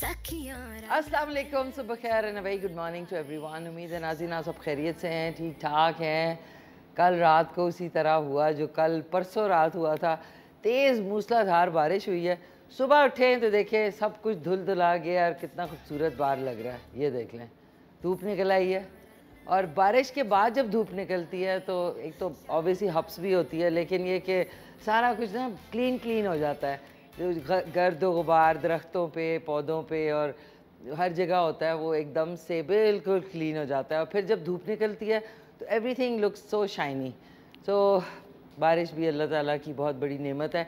वालेकुम, सुबह खैर very good morning to everyone उम्मीद है नाजीना सब खैरियत से हैं ठीक ठाक हैं। कल रात को उसी तरह हुआ जो कल परसों रात हुआ था। तेज़ मूसलाधार बारिश हुई है। सुबह उठे हैं तो देखें, सब कुछ धुल धुला गया और कितना खूबसूरत बाहर लग रहा है। ये देख लें, धूप निकल आई है। और बारिश के बाद जब धूप निकलती है तो एक तो ऑब्वियसली हप्स भी होती है, लेकिन ये कि सारा कुछ ना क्लीन क्लीन हो जाता है। गर्द गुबार दरख्तों पे, पौधों पे और हर जगह होता है वो एकदम से बिल्कुल क्लीन हो जाता है। और फिर जब धूप निकलती है तो everything looks so shiny so बारिश भी अल्लाह ताला की बहुत बड़ी नेमत है।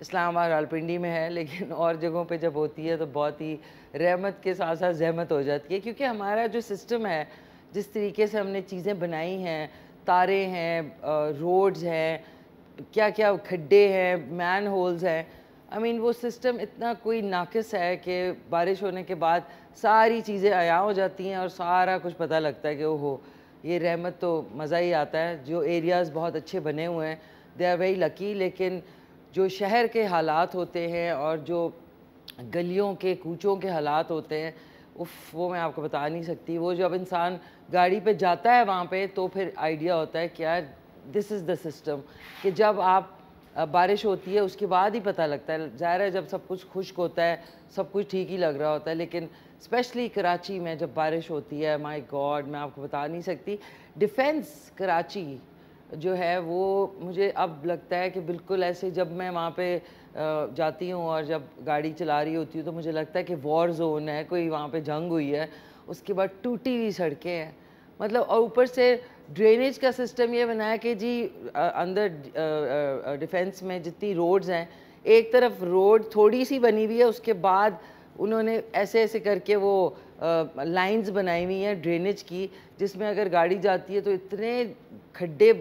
इस्लामाबाद, रालपिंडी में है, लेकिन और जगहों पे जब होती है तो बहुत ही रहमत के साथ साथ जहमत हो जाती है, क्योंकि हमारा जो सिस्टम है, जिस तरीके से हमने चीज़ें बनाई हैं, तारे हैं रोड्स हैं क्या क्या खड्डे हैं मैन होल्स हैं आई I मीन mean, वो सिस्टम इतना कोई नाकस है कि बारिश होने के बाद सारी चीज़ें आया हो जाती हैं और सारा कुछ पता लगता है कि ओहो ये रहमत तो मज़ा ही आता है। जो एरियाज़ बहुत अच्छे बने हुए हैं दे आर वेरी लकी लेकिन जो शहर के हालात होते हैं और जो गलियों के कूचों के हालात होते हैं उफ वो मैं आपको बता नहीं सकती। वो जब इंसान गाड़ी पे जाता है वहाँ पे तो फिर आइडिया होता है कि यार दिस इज़ द सिस्टम कि जब आप बारिश होती है, उसके बाद ही पता लगता है। ज़ाहिर है, जब सब कुछ खुश्क होता है, सब कुछ ठीक ही लग रहा होता है, लेकिन स्पेशली कराची में जब बारिश होती है माय गॉड मैं आपको बता नहीं सकती। डिफेंस कराची जो है, वो मुझे अब लगता है कि बिल्कुल ऐसे जब मैं वहाँ पे जाती हूँ और जब गाड़ी चला रही होती हूँ तो मुझे लगता है कि वॉर जोन है, कोई वहाँ पे जंग हुई है, उसके बाद टूटी हुई सड़कें हैं। मतलब और ऊपर से ड्रेनेज का सिस्टम ये बनाया कि जी अंदर डिफेंस में जितनी रोड्स हैं, एक तरफ़ रोड थोड़ी सी बनी हुई है, उसके बाद उन्होंने ऐसे ऐसे करके वो लाइंस बनाई हुई हैं ड्रेनेज की, जिसमें अगर गाड़ी जाती है तो इतने खड्डे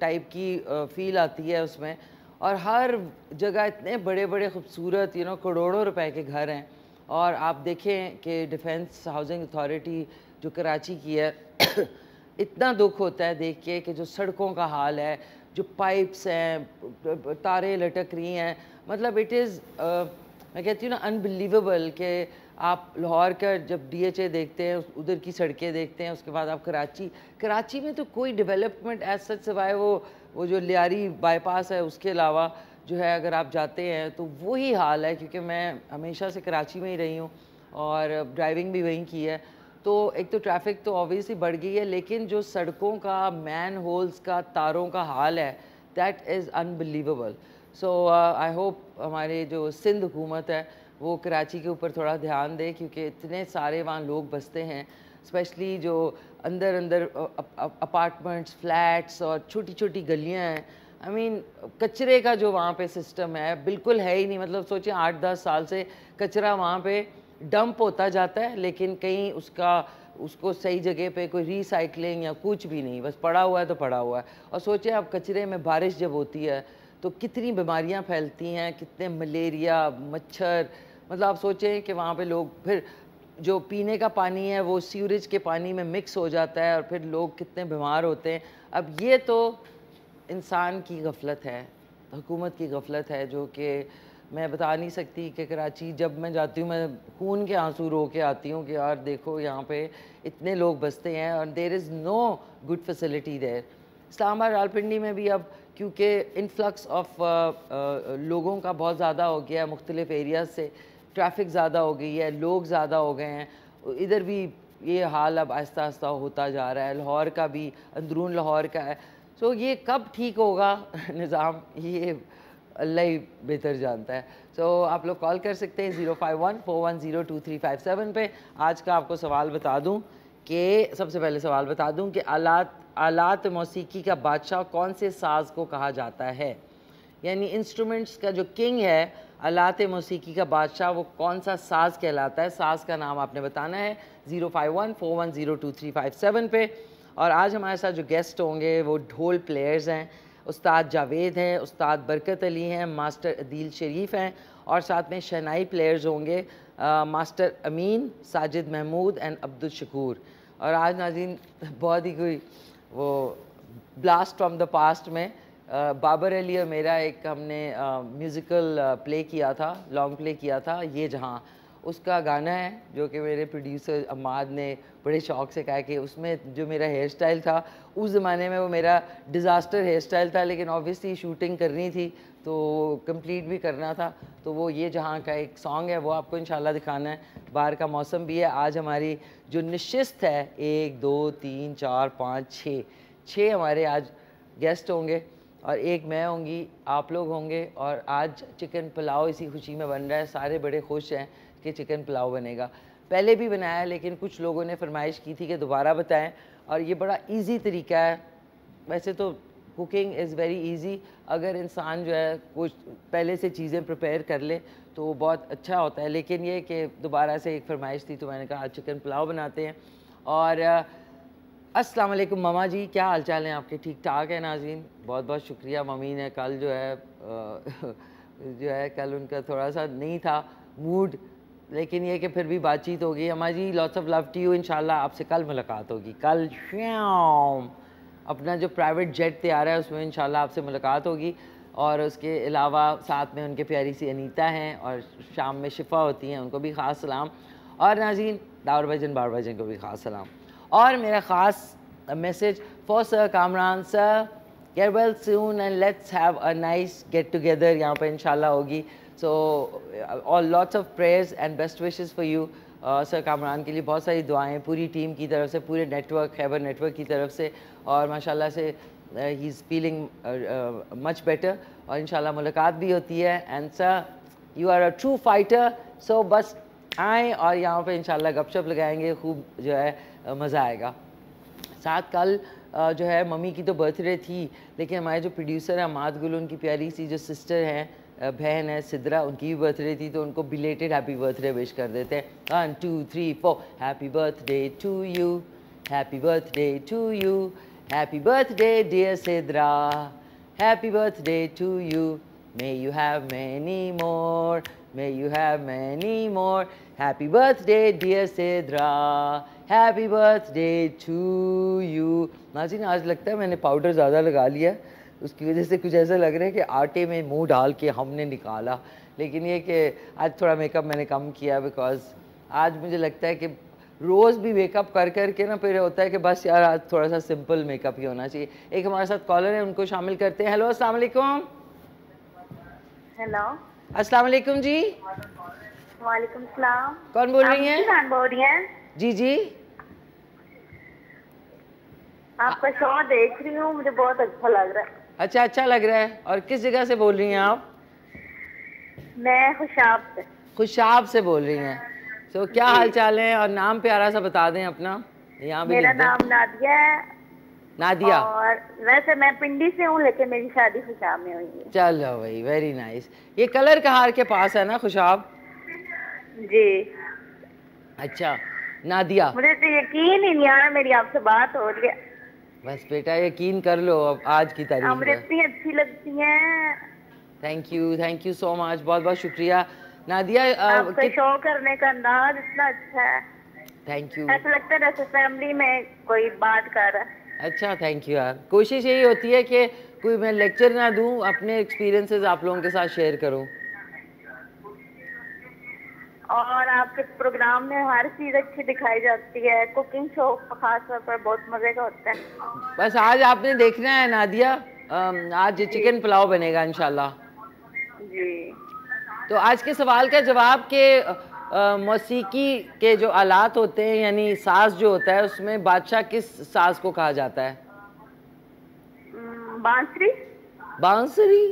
टाइप की फील आती है उसमें। और हर जगह इतने बड़े बड़े खूबसूरत यू नो करोड़ों रुपए के घर हैं। और आप देखें कि डिफेंस हाउसिंग अथॉरिटी जो कराची की है इतना दुख होता है देख के कि जो सड़कों का हाल है, जो पाइप्स हैं, तारे लटक रही हैं मतलब इट इज़ मैं कहती हूँ ना अनबिलीवेबल कि आप लाहौर का जब डीएचए देखते हैं उधर की सड़कें देखते हैं, उसके बाद आप कराची कराची में तो कोई डेवलपमेंट एज सच सिवाय वो वो जो लियारी बाईपास है, उसके अलावा जो है अगर आप जाते हैं तो वही हाल है, क्योंकि मैं हमेशा से कराची में ही रही हूँ और ड्राइविंग भी वहीं की है। तो एक तो ट्रैफ़िक तो ऑब्वियसली बढ़ गई है लेकिन जो सड़कों का मैन होल्स का तारों का हाल है that is unbelievable so I hope हमारे जो सिंध हुकूमत है वो कराची के ऊपर थोड़ा ध्यान दे क्योंकि इतने सारे वहाँ लोग बसते हैं स्पेशली जो अंदर अंदर अपार्टमेंट्स फ्लैट्स और छोटी छोटी गलियाँ हैं। आई I मीन mean, कचरे का जो वहाँ पे सिस्टम है बिल्कुल है ही नहीं मतलब सोचिए आठ दस साल से कचरा वहाँ पे डंप होता जाता है, लेकिन कहीं उसका, उसको सही जगह पे कोई रिसाइकलिंग या कुछ भी नहीं, बस पड़ा हुआ है तो पड़ा हुआ है। और सोचिए आप कचरे में बारिश जब होती है तो कितनी बीमारियाँ फैलती हैं, कितने मलेरिया मच्छर मतलब आप सोचें कि वहाँ पे लोग, फिर जो पीने का पानी है, वो सीवरेज के पानी में मिक्स हो जाता है और फिर लोग कितने बीमार होते हैं। अब ये तो इंसान की गफलत है, हुकूमत की गफलत है, जो कि मैं बता नहीं सकती कि कराची, जब मैं जाती हूँ, मैं खून के आँसू रो के आती हूँ कि यार देखो यहाँ पे इतने लोग बसते हैं और there is no good facility there Islamabad, Rawalpindi में भी अब क्योंकि इनफ्लक्स ऑफ़ लोगों का बहुत ज़्यादा हो गया है, मुख्तलिफ़ एरियाज़ से ट्रैफ़िक ज़्यादा हो गई है, लोग ज़्यादा हो गए हैं। इधर भी ये हाल अब आहिस्ता आहिस्ता होता जा रहा है, लाहौर का भी, अंदरून लाहौर का है। सो ये कब ठीक होगा? निज़ाम, ये अल्लाह ही बेहतर जानता है। सो so, आप लोग कॉल कर सकते हैं zero five one four one zero two three five seven पर आज का आपको सवाल बता दूँ कि सबसे पहले सवाल बता दूँ कि आलात आलात मौसीकी का बादशाह कौन से साज को कहा जाता है? यानी इंस्ट्रूमेंट्स का जो किंग है आलात मौसीकी का बादशाह वो कौन सा साज कहलाता है? साज का नाम आपने बताना है zero five one four one zero two three five seven पे। और आज हमारे साथ जो गेस्ट होंगे वो ढोल प्लेयर्स हैं। उस्ताद जावेद हैं उस्ताद बरकत अली हैं मास्टर अदील शरीफ हैं और साथ में शनाई प्लेयर्स होंगे आ, मास्टर अमीन साजिद महमूद एंड अब्दुल शकूर। और आज नाजीन बहुत ही कोई वो ब्लास्ट फ्रॉम द पास्ट में आ, बाबर अली और मेरा एक हमने म्यूज़िकल प्ले किया था लॉन्ग प्ले किया था ये जहाँ उसका गाना है, जो कि मेरे प्रोड्यूसर अमाद ने बड़े शौक से कहा कि उसमें जो मेरा हेयर स्टाइल था, उस ज़माने में वो मेरा डिज़ास्टर हेयर स्टाइल था, लेकिन ऑब्वियसली शूटिंग करनी थी तो कंप्लीट भी करना था। तो वो ये जहाँ का एक सॉन्ग है, वो आपको इंशाल्लाह दिखाना है। बाहर का मौसम भी है। आज हमारी जो निश्चित है, एक, दो, तीन, चार, पाँच, छः। छः हमारे आज गेस्ट होंगे और एक मैं होंगी, आप लोग होंगे और आज चिकन पुलाव इसी खुशी में बन रहा है। सारे बड़े खुश हैं। कि चिकन पुलाव बनेगा। पहले भी बनाया, लेकिन कुछ लोगों ने फरमाइश की थी कि दोबारा बताएँ, और ये बड़ा इजी तरीका है। वैसे तो कुकिंग इज़ वेरी इजी अगर इंसान जो है, कुछ पहले से चीज़ें प्रिपेयर कर ले तो बहुत अच्छा होता है। लेकिन ये कि दोबारा से एक फरमाइश थी तो मैंने कहा चिकन पुलाव बनाते हैं। और अस्सलाम वालेकुम ममा जी, क्या हाल चाल हैं आपके? ठीक ठाक है नाजीन बहुत बहुत शुक्रिया। मम्मी ने कल जो है जो है, कल उनका थोड़ा सा नहीं था, मूड लेकिन ये कि फिर भी बातचीत होगी। जी lots of love to you इंशाल्लाह आपसे कल मुलाकात होगी। कल श्याम अपना जो प्राइवेट जेट तैयार है, उसमें इंशाल्लाह आपसे मुलाकात होगी। और उसके अलावा साथ में उनके प्यारी सी अनीता हैं और शाम में शिफा होती हैं, उनको भी ख़ास सलाम। और नाजीन दावर भजन बार भजन को भी ख़ास सलाम। और मेरा ख़ास message for sir Kamran sir get well soon and let's have a nice get together यहाँ पर इंशाल्लाह होगी। So all lots of prayers and best wishes for you sir Kamran के लिए बहुत सारी दुआएँ पूरी टीम की तरफ़ से पूरे नेटवर्क खैबर नेटवर्क की तरफ़ से और माशाल्लाह से ही इज़ फीलिंग मच बेटर और इंशाल्लाह मुलाकात भी होती है and sir you are a true fighter so बस आएँ और यहाँ पे इंशाल्लाह गपशप लगाएँगे खूब जो है मज़ा आएगा साथ कल जो है मम्मी की तो बर्थडे थी लेकिन हमारे जो प्रोड्यूसर हैं माद गुल उनकी प्यारी सी जो सिस्टर हैं बहन है, सिद्रा, उनकी भी बर्थडे थी तो उनको बिलेटेड हैप्पी बर्थडे विश कर देते हैं। One two three four happy birthday to you happy birthday to you happy birthday dear Sidra happy birthday to you may you have many more may you have many more happy birthday dear Sidra happy birthday to you Nazeen आज लगता है मैंने powder ज़्यादा लगा लिया। उसकी वजह से कुछ ऐसा लग रहा है कि आटे में मुँह डाल के हमने निकाला। लेकिन ये कि आज थोड़ा मेकअप मैंने कम किया बिकॉज़ आज मुझे लगता है कि रोज़ भी मेकअप कर कर के ना फिर होता है कि बस यार आज थोड़ा सा सिंपल मेकअप ही होना चाहिए। एक हमारे साथ कॉलर है उनको शामिल करते हैं। हेलो अस्सलाम वालेकुम हेलो अस्सलाम वालेकुम जी। वालेकुम सलाम। कौन बोल रही हैं? बोल रही हैं? जी जी। आपका शो देख रही हूँ मुझे बहुत अच्छा लग रहा है। अच्छा अच्छा लग रहा है। और किस जगह से बोल रही हैं आप? मैं खुशाब से। खुशाब से बोल रही हैं। तो क्या हाल चाल है? और नाम प्यारा सा बता दें अपना। यहाँ भी मेरा नाम नादिया है। नादिया। और वैसे मैं पिंडी से हूँ लेकिन मेरी शादी खुशाब में हुई है। चलो भाई वेरी नाइस ये कलर कहार के पास है ना खुशाब जी। अच्छा नादिया। मुझे तो यकीन ही नहीं आ रहा मेरी आपसे बात हो रही है। बस बेटा यकीन कर लो अब आज की तारीख में इतनी अच्छी लगती हैं। Thank you thank you so much बहुत बहुत शुक्रिया। नादिया आपका शो करने का अंदाज इतना अच्छा है। थैंक यू ऐसा लगता है जैसे फैमिली में कोई बात कर रहा है। अच्छा थैंक यू यार। कोशिश यही होती है कि कोई मैं लेक्चर ना दूँ अपने एक्सपीरियंसेस आप लोगों के साथ शेयर करूँ। आपके प्रोग्राम में हर चीज़ अच्छी दिखाई जाती है। कुकिंग शो खास तौर पर बहुत मज़े का होता है। बस आज आपने देखना है नादिया। आज चिकन पुलाव बनेगा इंशाल्लाह। जी। तो आज के सवाल का जवाब के मौसीकी के जो आलात होते हैं यानी साज जो होता है उसमें बादशाह किस साज को कहा जाता है? बांसुरी। बांसुरी?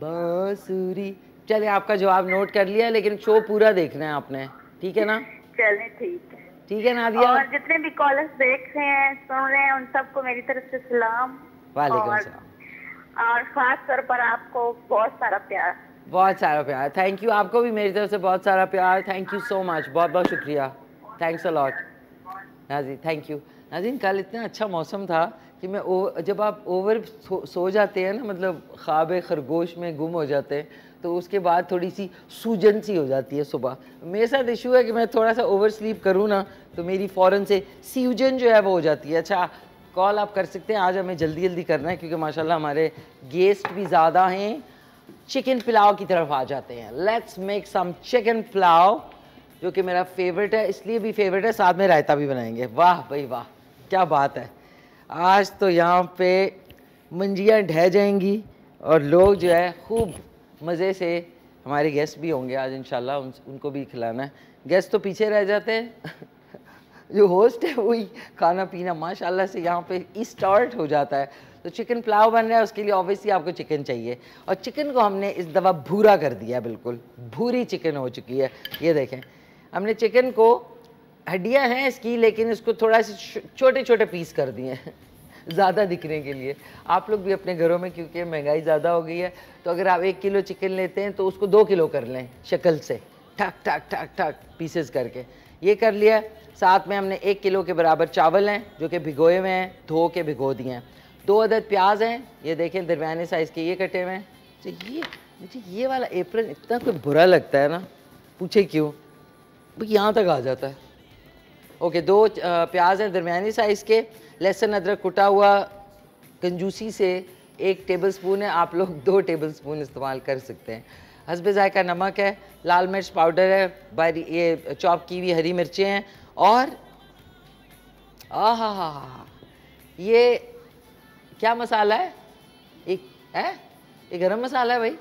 बांसुरी। चलिए आपका जवाब नोट कर लिया लेकिन शो पूरा देखना है आपने। ठीक है ना? चले ठीक है। ठीक है नादिया। और जितने भी कॉलर्स देख रहे हैं सुन रहे हैं उन सबको मेरी तरफ़ से सलाम। वालेकुम और- सलाम। और खास तौर पर आपको बहुत सारा प्यार। बहुत सारा प्यार। थैंक यू आपको भी मेरी तरफ़ से बहुत सारा प्यार। थैंक यू सो मच बहुत बहुत शुक्रिया। Thanks a lot Nazi thank you Nazeen कल इतना अच्छा मौसम था कि मैं ओ, जब आप ओवर सो, सो जाते हैं ना मतलब ख्वाब खरगोश में गुम हो जाते हैं तो उसके बाद थोड़ी सी सूजन सी हो जाती है सुबह। मेरे साथ इशू है कि मैं थोड़ा सा ओवर स्लीप करूँ ना तो मेरी फ़ौरन से सूजन जो है वो हो जाती है। अच्छा कॉल आप कर सकते हैं। आज हमें जल्दी जल्दी करना है क्योंकि माशाल्लाह हमारे गेस्ट भी ज़्यादा हैं। चिकन पुलाव की तरफ़ आ जाते हैं। Let's make some chicken pulao जो कि मेरा फेवरेट है। इसलिए भी फेवरेट है, साथ में रायता भी बनाएँगे। वाह भाई वाह, क्या बात है। आज तो यहाँ पे मंजियाँ ढह जाएँगी और लोग जो है खूब मज़े से हमारे गेस्ट भी होंगे आज इंशाल्लाह उन, उनको भी खिलाना है। गेस्ट तो पीछे रह जाते हैं। जो होस्ट है वही खाना पीना माशाल्लाह से यहाँ पे स्टार्ट हो जाता है। तो चिकन पुलाव बन रहा है उसके लिए ऑब्वियसली आपको चिकन चाहिए। और चिकन को हमने इस दफ़ा भूरा कर दिया बिल्कुल। भूरी चिकन हो चुकी है। ये देखें हमने चिकन को हड्डियाँ हैं इसकी लेकिन इसको थोड़ा सी छोटे छोटे पीस कर दिए हैं। ज़्यादा दिखने के लिए। आप लोग भी अपने घरों में, क्योंकि महँगाई ज़्यादा हो गई है तो अगर आप एक किलो चिकन लेते हैं तो उसको दो किलो कर लें शक्ल से। ठक ठक ठक ठक पीसेस करके। ये कर लिया। साथ में हमने एक किलो के बराबर चावल हैं, जो कि भिगोए हुए हैं, धो के भिगो दिए हैं। दो अदद प्याज हैं, ये देखें दरमियाने साइज़ के ये कटे हुए हैं। तो ये, मुझे ये वाला एप्रन इतना कोई बुरा लगता है ना? पूछे क्यों? भाई यहाँ तक आ जाता है। ओके दो प्याज हैं दरमिया साइज़ के लहसुन, अदरक कुटा हुआ कंजूसी से एक टेबल स्पून है। आप लोग दो टेबल स्पून इस्तेमाल कर सकते हैं। हसब ज़ायका नमक है, लाल मिर्च पाउडर है, बारी ये चॉप की हुई हरी मिर्चें हैं और आ हा हा हा ये क्या मसाला है? एक, है? ये गरम मसाला है भाई?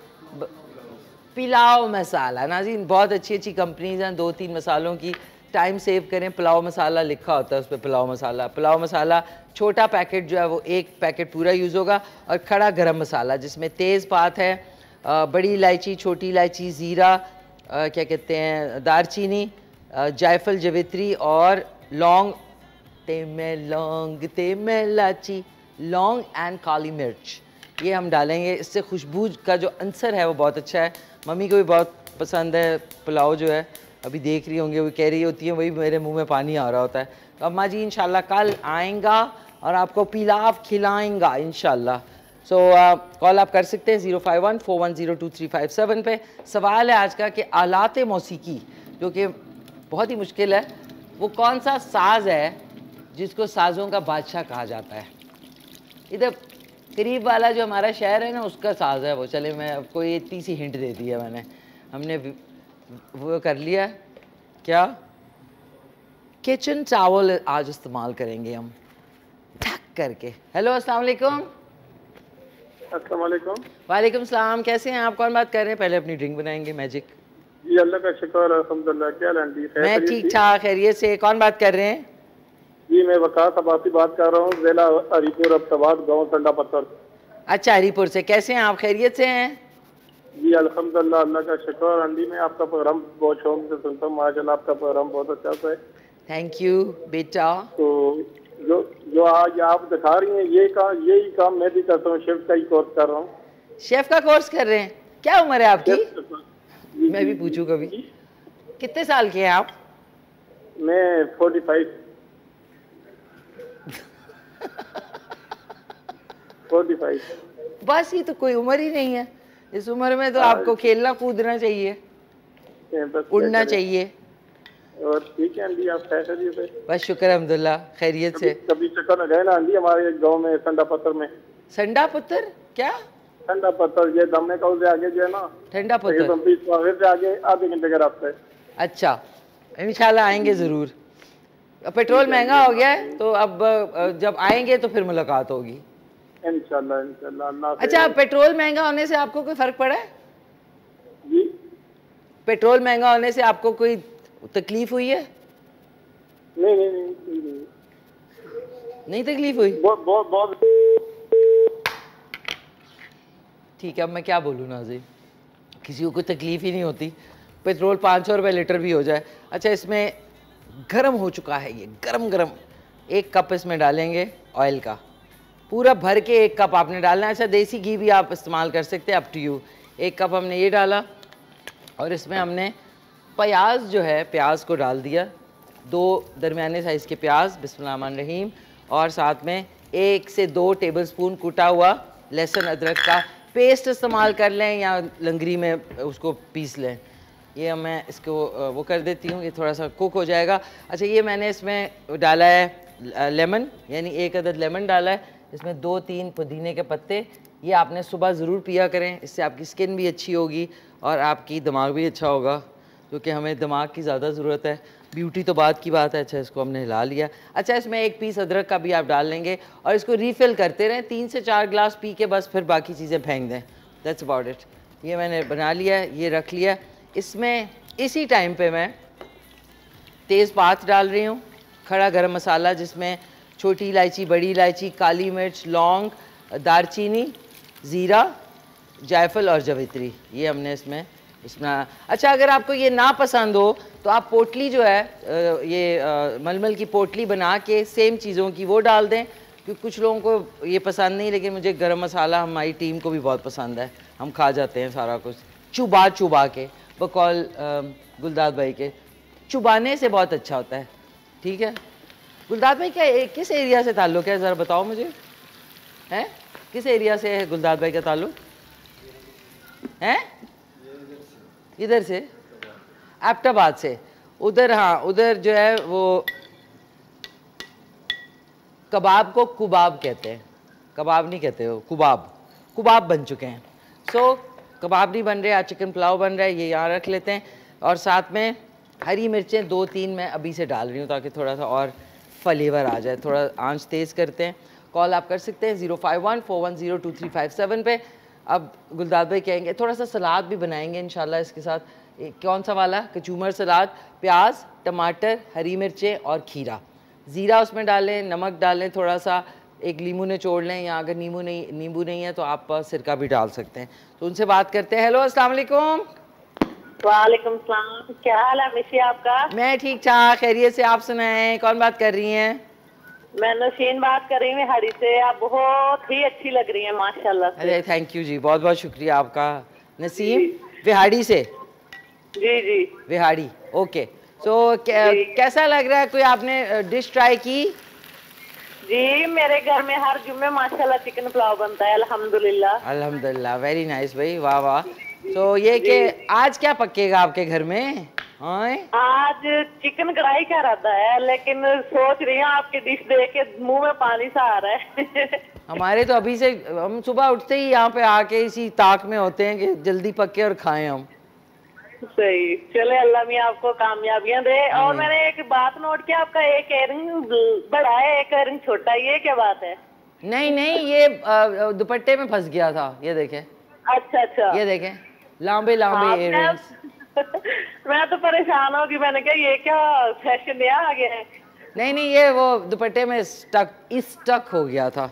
पुलाव मसाला। नाजीन, बहुत अच्छी अच्छी कंपनीज़ हैं दो तीन मसालों की। टाइम सेव करें, पुलाव मसाला लिखा होता है उस पर पुलाव मसाला। पुलाव मसाला, छोटा पैकेट जो है वो एक पैकेट पूरा यूज़ होगा और खड़ा गरम मसाला, जिसमें तेज़ पात है बड़ी इलायची, छोटी इलायची, ज़ीरा क्या कहते हैं, दारचीनी जायफल, जवित्री और लौंग ते में लौंग ते में इलायची, लौंग एंड काली मिर्च। ये हम डालेंगे। इससे खुशबू का जो अंसर है वो बहुत अच्छा है। मम्मी को भी बहुत पसंद है पुलाव जो है। अभी देख रही होंगे, वो कह रही होती है, वही मेरे मुँह में पानी आ रहा होता है। तो अम्मा जी, इंशाल्लाह, कल आएँगा और आपको पिलाव खिलाएँगा, इंशाल्लाह। सो कॉल आप कर सकते हैं zero five one, four one zero two three five seven पर सवाल है आज का कि आलात मौसीकी, जो कि बहुत ही मुश्किल है, वो कौन सा साज है जिसको साज़ों का बादशाह कहा जाता है? इधर करीब वाला जो हमारा शहर है ना, उसका साज है वो। चले मैं आपको इतनी सी हिंट दे दी है मैंने। हमने वो कर लिया। क्या? किचन चावल आज इस्तेमाल करेंगे हम। ठक करके। हेलो अस्सलाम वालेकुम अस्सलाम वालेकुम सलाम। कैसे हैं आप? कौन बात कर रहे हैं? पहले अपनी ड्रिंक बनाएँगे मैजिक जी अल्लाह का शुक्र अल्हम्दुलिल्लाह क्या मैं ठीक ठाक खैरियत से। कौन बात कर रहे हैं? जी मैं वकास अब्बासी बात कर रहा हूँ जिला हरीपुर अब्तबाद गाँव ठंडा पत्थर। अच्छा हरीपुर से। कैसे हैं आप? खैरियत से हैं? जी अल्हम्दुलिल्लाह अल्लाह का शुक्र आंटी मैं आपका प्रोग्राम बहुत शौक से सुनता हूँ। माशाल्लाह आपका प्रोग्राम बहुत अच्छा सा। है थैंक यू बेटा। तो जो जो आज आप दिखा रही हैं ये काम यही काम मैं भी करता हूँ शेफ का ही कोर्स कर रहा हूँ। शेफ का कोर्स कर रहे हैं? क्या उम्र है आपकी? मैं भी पूछूँ कभी। कितने साल के हैं आप? मैं फोर्टी फाइव फोर्टी फाइव बस ये तो कोई उम्र ही नहीं है। इस उम्र में तो आपको खेलना कूदना चाहिए उड़ना चाहिए। और ठीक है आंटी आप कैसे जी बस शुक्र अलहमदुल्ला खैरियत से। कभी चक्कर गए ना आंटी हमारे गाँव में संडा पत्थर में? संडा पुत्र क्या? ठंडा पत्थर ये दमने का से आगे जो है ना ठंडा पुत्र पुत्र से आगे आधे घंटे का रास्ता। है अच्छा इंशाल्लाह आएँगे ज़रूर। पेट्रोल महँगा हो गया है तो अब जब आएँगे तो फिर मुलाकात होगी। इंशाल्लाह इंशाल्लाह अच्छा पेट्रोल महँगा होने से आपको कोई फ़र्क पड़ा? है जी। पेट्रोल महँगा होने से आपको कोई तकलीफ़ हुई है? नहीं नहीं नहीं नहीं, नहीं तकलीफ़ हुई? बहुत बहुत बहुत। ठीक है अब मैं क्या बोलूँ नाजी किसी को कोई तकलीफ़ ही नहीं होती। पेट्रोल पाँच सौ रुपये लीटर भी हो जाए। अच्छा इसमें गर्म हो चुका है ये गरम गरम एक कप इसमें डालेंगे ऑयल का। पूरा भर के एक कप आपने डालना है। अच्छा देसी घी भी आप इस्तेमाल कर सकते हैं अप टू यू एक कप हमने ये डाला, और इसमें हमने प्याज जो है, प्याज को डाल दिया। दो दरमियाने साइज़ के प्याज, बिस्मिल्लाह रहीम, और साथ में एक से दो टेबल स्पून कूटा हुआ लहसुन अदरक का पेस्ट इस्तेमाल कर लें, या लंगरी में उसको पीस लें। ये मैं इसको वो कर देती हूँ, ये थोड़ा सा कुक हो जाएगा। अच्छा ये मैंने इसमें डाला है लेमन यानी एक अदद लेमन डाला है। इसमें दो, तीन पुदीने के पत्ते, ये आपने सुबह ज़रूर पिया करें। इससे आपकी स्किन भी अच्छी होगी और आपकी दिमाग भी अच्छा होगा, क्योंकि हमें दिमाग की ज़्यादा ज़रूरत है। ब्यूटी तो बात की बात है अच्छा इसको हमने हिला लिया। अच्छा इसमें एक पीस अदरक का भी आप डाल लेंगे और इसको रीफ़िल करते रहें। तीन से चार ग्लास पी के बस, फिर बाकी चीज़ें फेंक दें। दैट्स अबाउट इट ये मैंने बना लिया ये रख लिया इसमें इसी टाइम पे मैं तेज़ पात डाल रही हूँ, खड़ा गरम मसाला जिसमें छोटी इलायची, बड़ी इलायची, काली मिर्च, लौंग, दारचीनी, ज़ीरा, जायफल और जवित्री। ये हमने इसमें इसमें अच्छा अगर आपको ये ना पसंद हो तो आप पोटली जो है ये मलमल की पोटली बना के सेम चीज़ों की वो डाल दें, क्योंकि कुछ लोगों को ये पसंद नहीं, लेकिन मुझे गरम मसाला हमारी टीम को भी बहुत पसंद है। हम खा जाते हैं सारा कुछ, चुबा चुबा के, बकौल गुलदाद भाई के। चुबाने से बहुत अच्छा होता है, ठीक है? गुलदाद भाई क्या किस एरिया से ताल्लुक़ है? ज़रा बताओ मुझे। हैं? किस एरिया से है गुलदाद भाई का ताल्लुक़? हैं? इधर से। एप्टाबाद से। उधर हाँ उधर जो है वो कबाब को कुबाब कहते हैं। कबाब नहीं कहते हो कुबाब। कुबाब बन चुके हैं। सो so, कबाब नहीं बन रहे आज चिकन पुलाव बन रहा है ये यहाँ रख लेते हैं। और साथ में हरी मिर्चें दो तीन मैं अभी से डाल रही हूँ ताकि थोड़ा सा और फ्लेवर आ जाए, थोड़ा आँच तेज़ करते हैं। कॉल आप कर सकते हैं zero five one four one zero two three five seven पे। अब गुलदाद भाई कहेंगे थोड़ा सा सलाद भी बनाएँगे इन इसके साथ। कौन सा वाला? कचूमर सलाद, प्याज, टमाटर, हरी मिर्चें और खीरा। ज़ीरा उसमें डालें, नमक डालें थोड़ा सा एक नींबू ने चोड़ लें या अगर नींबू नहीं नींबू नहीं है तो आप सिरका भी डाल सकते हैं। तो उनसे बात करते हैं। हेलो, अस्सलाम वालेकुम। वालेकुम सलाम। क्या हाल है मिशी आपका? मैं ठीक ठाक खैरियत से आप सुनाएँ कौन बात कर रही हैं? मैं नशीन बात कर रही हूँ हरी से। आप बहुत ही अच्छी लग रही हैं माशाल्लाह अरे थैंक यू जी बहुत बहुत शुक्रिया आपका। नसीम विहाड़ी से? जी जी। विहाड़ी ओके तो कैसा लग रहा है कोई आपने डिश ट्राई की? जी मेरे घर में हर जुम्मे माशाल्लाह चिकन पुलाव बनता है अल्हम्दुलिल्लाह। अल्हम्दुलिल्लाह वेरी नाइस भाई वाह वाह। तो ये कि आज क्या पकेगा आपके घर में? हाँ आज चिकन कढ़ाई का रहता है लेकिन सोच रही हूँ आपके डिश देख के मुँह में पानी सा आ रहा है। हमारे तो अभी से हम सुबह उठते ही यहाँ पे आके इसी ताक में होते हैं कि जल्दी पके और खाएँ हम। सही। चले अल्लाह मियाँ आपको कामयाबियाँ दे। और मैंने एक बात नोट किया आपका एक एयरिंग बड़ा है एक एयरिंग छोटा ये क्या बात है? नहीं नहीं ये दुपट्टे में फंस गया था ये देखे। अच्छा अच्छा। ये देखे। लांबे लांबे हाँ, मैं तो परेशान होगी मैंने कहा ये क्या फ़ैशन नया आ गया है? नहीं नहीं ये वो दुपट्टे में स्टक स्टक हो गया था।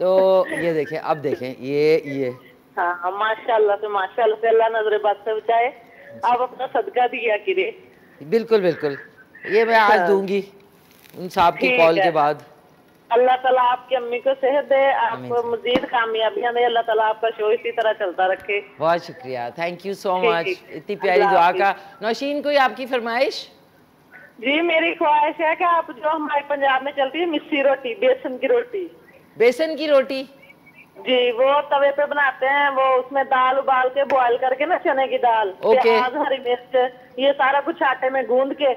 तो ये देखें अब देखें ये ये। हाँ माशाल्लाह से माशाल्लाह से अल्लाह नज़र बात से बचाए। आप अपना सदका दिया किरे बिल्कुल बिल्कुल। ये मैं आज हाँ। दूँगी उन साहब की कॉल के बाद। अल्लाह ताला आपकी अम्मी को सेहत दे आपको मजीद कामयाबियाँ दे अल्लाह ताला आपका शो इसी तरह चलता रखे। बहुत शुक्रिया। थैंक यू सो मच इतनी प्यारी दुआ का। नौशीन कोई आपकी फरमाइश? जी मेरी ख्वाहिश है कि आप जो हमारे पंजाब में चलती है मिस्सी रोटी बेसन की रोटी। बेसन की रोटी? जी वो तवे पे बनाते हैं वो उसमें दाल उबाल के बॉईल करके ना चने की दाल प्याज हरी मिर्च ये सारा कुछ आटे में गूंद के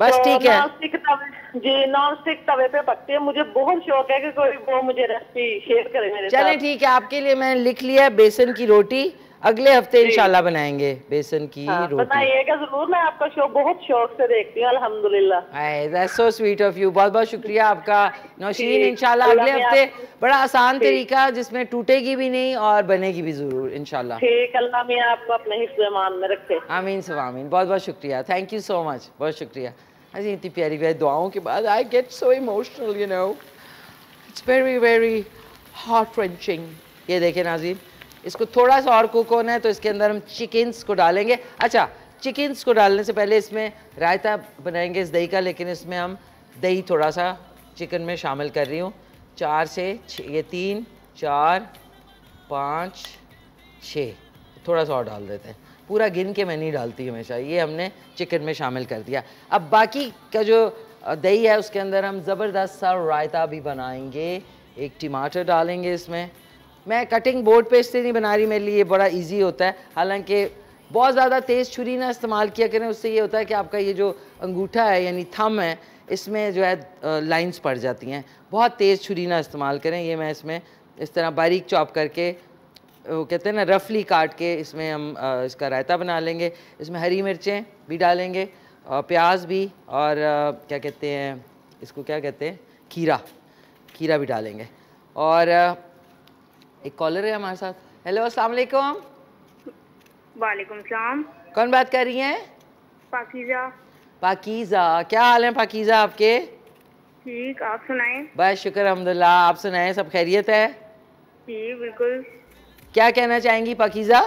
बस तो ठीक है। स्टिक तवे जी नॉन स्टिक तवे पे पकती है। मुझे बहुत शौक है कि कोई वो मुझे रेसिपी शेयर करे मेरे चले ठीक है आपके लिए मैंने लिख लिया बेसन की रोटी। अगले हफ़्ते इंशाल्लाह बनाएँगे बेसन की हाँ, रोटी। बताइएगा ज़रूर मैं आपका शो बहुत शौक से देखती हूँ अल्हम्दुलिल्लाह। सो स्वीट ऑफ़ यू बहुत बहुत शुक्रिया आपका। नौशीन इंशाल्लाह अगले हफ़्ते बड़ा आसान तरीका जिसमें टूटेगी भी नहीं और बनेगी भी ज़रूर इंशाल्लाह। ठीक अल्लाह मियाँ आपको अपने हिस्से मान में रखे। आमीन सब आमीन। बहुत बहुत शुक्रिया। थैंक यू सो मच बहुत शुक्रिया। अजी इतनी प्यारी प्यारी दुआओं के बाद I get so emotional you know it's very very heart wrenching ये देखें नाजीन इसको थोड़ा सा और कुक होना है तो इसके अंदर हम चिकन्स को डालेंगे। अच्छा चिकन्स को डालने से पहले इसमें रायता बनाएँगे इस दही का, लेकिन इसमें हम दही थोड़ा सा चिकन में शामिल कर रही हूँ। चार से छ, ये तीन, चार, पाँच, छः थोड़ा सा और डाल देते हैं। पूरा गिन के मैं नहीं डालती हमेशा। ये हमने चिकन में शामिल कर दिया। अब बाकी का जो दही है, उसके अंदर हम ज़बरदस्त सा रायता भी बनाएँगे। एक टमाटर डालेंगे इसमें। मैं कटिंग बोर्ड पे इससे नहीं बना रही, मेरे लिए बड़ा इजी होता है। हालाँकि बहुत ज़्यादा तेज़ छुरी ना इस्तेमाल किया करें, उससे ये होता है कि आपका ये जो अंगूठा है, यानी थम है, इसमें जो है लाइंस पड़ जाती हैं। बहुत तेज़ छुरी ना इस्तेमाल करें। ये मैं इसमें इस तरह बारीक चॉप करके वो कहते हैं ना रफली काट के इसमें हम इसका रायता बना लेंगे। इसमें हरी मिर्चें भी डालेंगे और प्याज भी और क्या कहते हैं इसको क्या कहते हैं खीरा। खीरा भी डालेंगे। और एक कॉलर है हमारे साथ। हेलो अस्सलाम वालेकुम। वालेकुम सलाम। कौन बात कर रही हैं? पाकिजा। पाकीज़ा। क्या हाल है पाकीज़ा आपके? ठीक आप सुनाएँ। बस शुक्र अलहमदिल्ला आप सुनाएँ सब खैरियत है? जी बिल्कुल। क्या कहना चाहेंगी पाकीज़ा?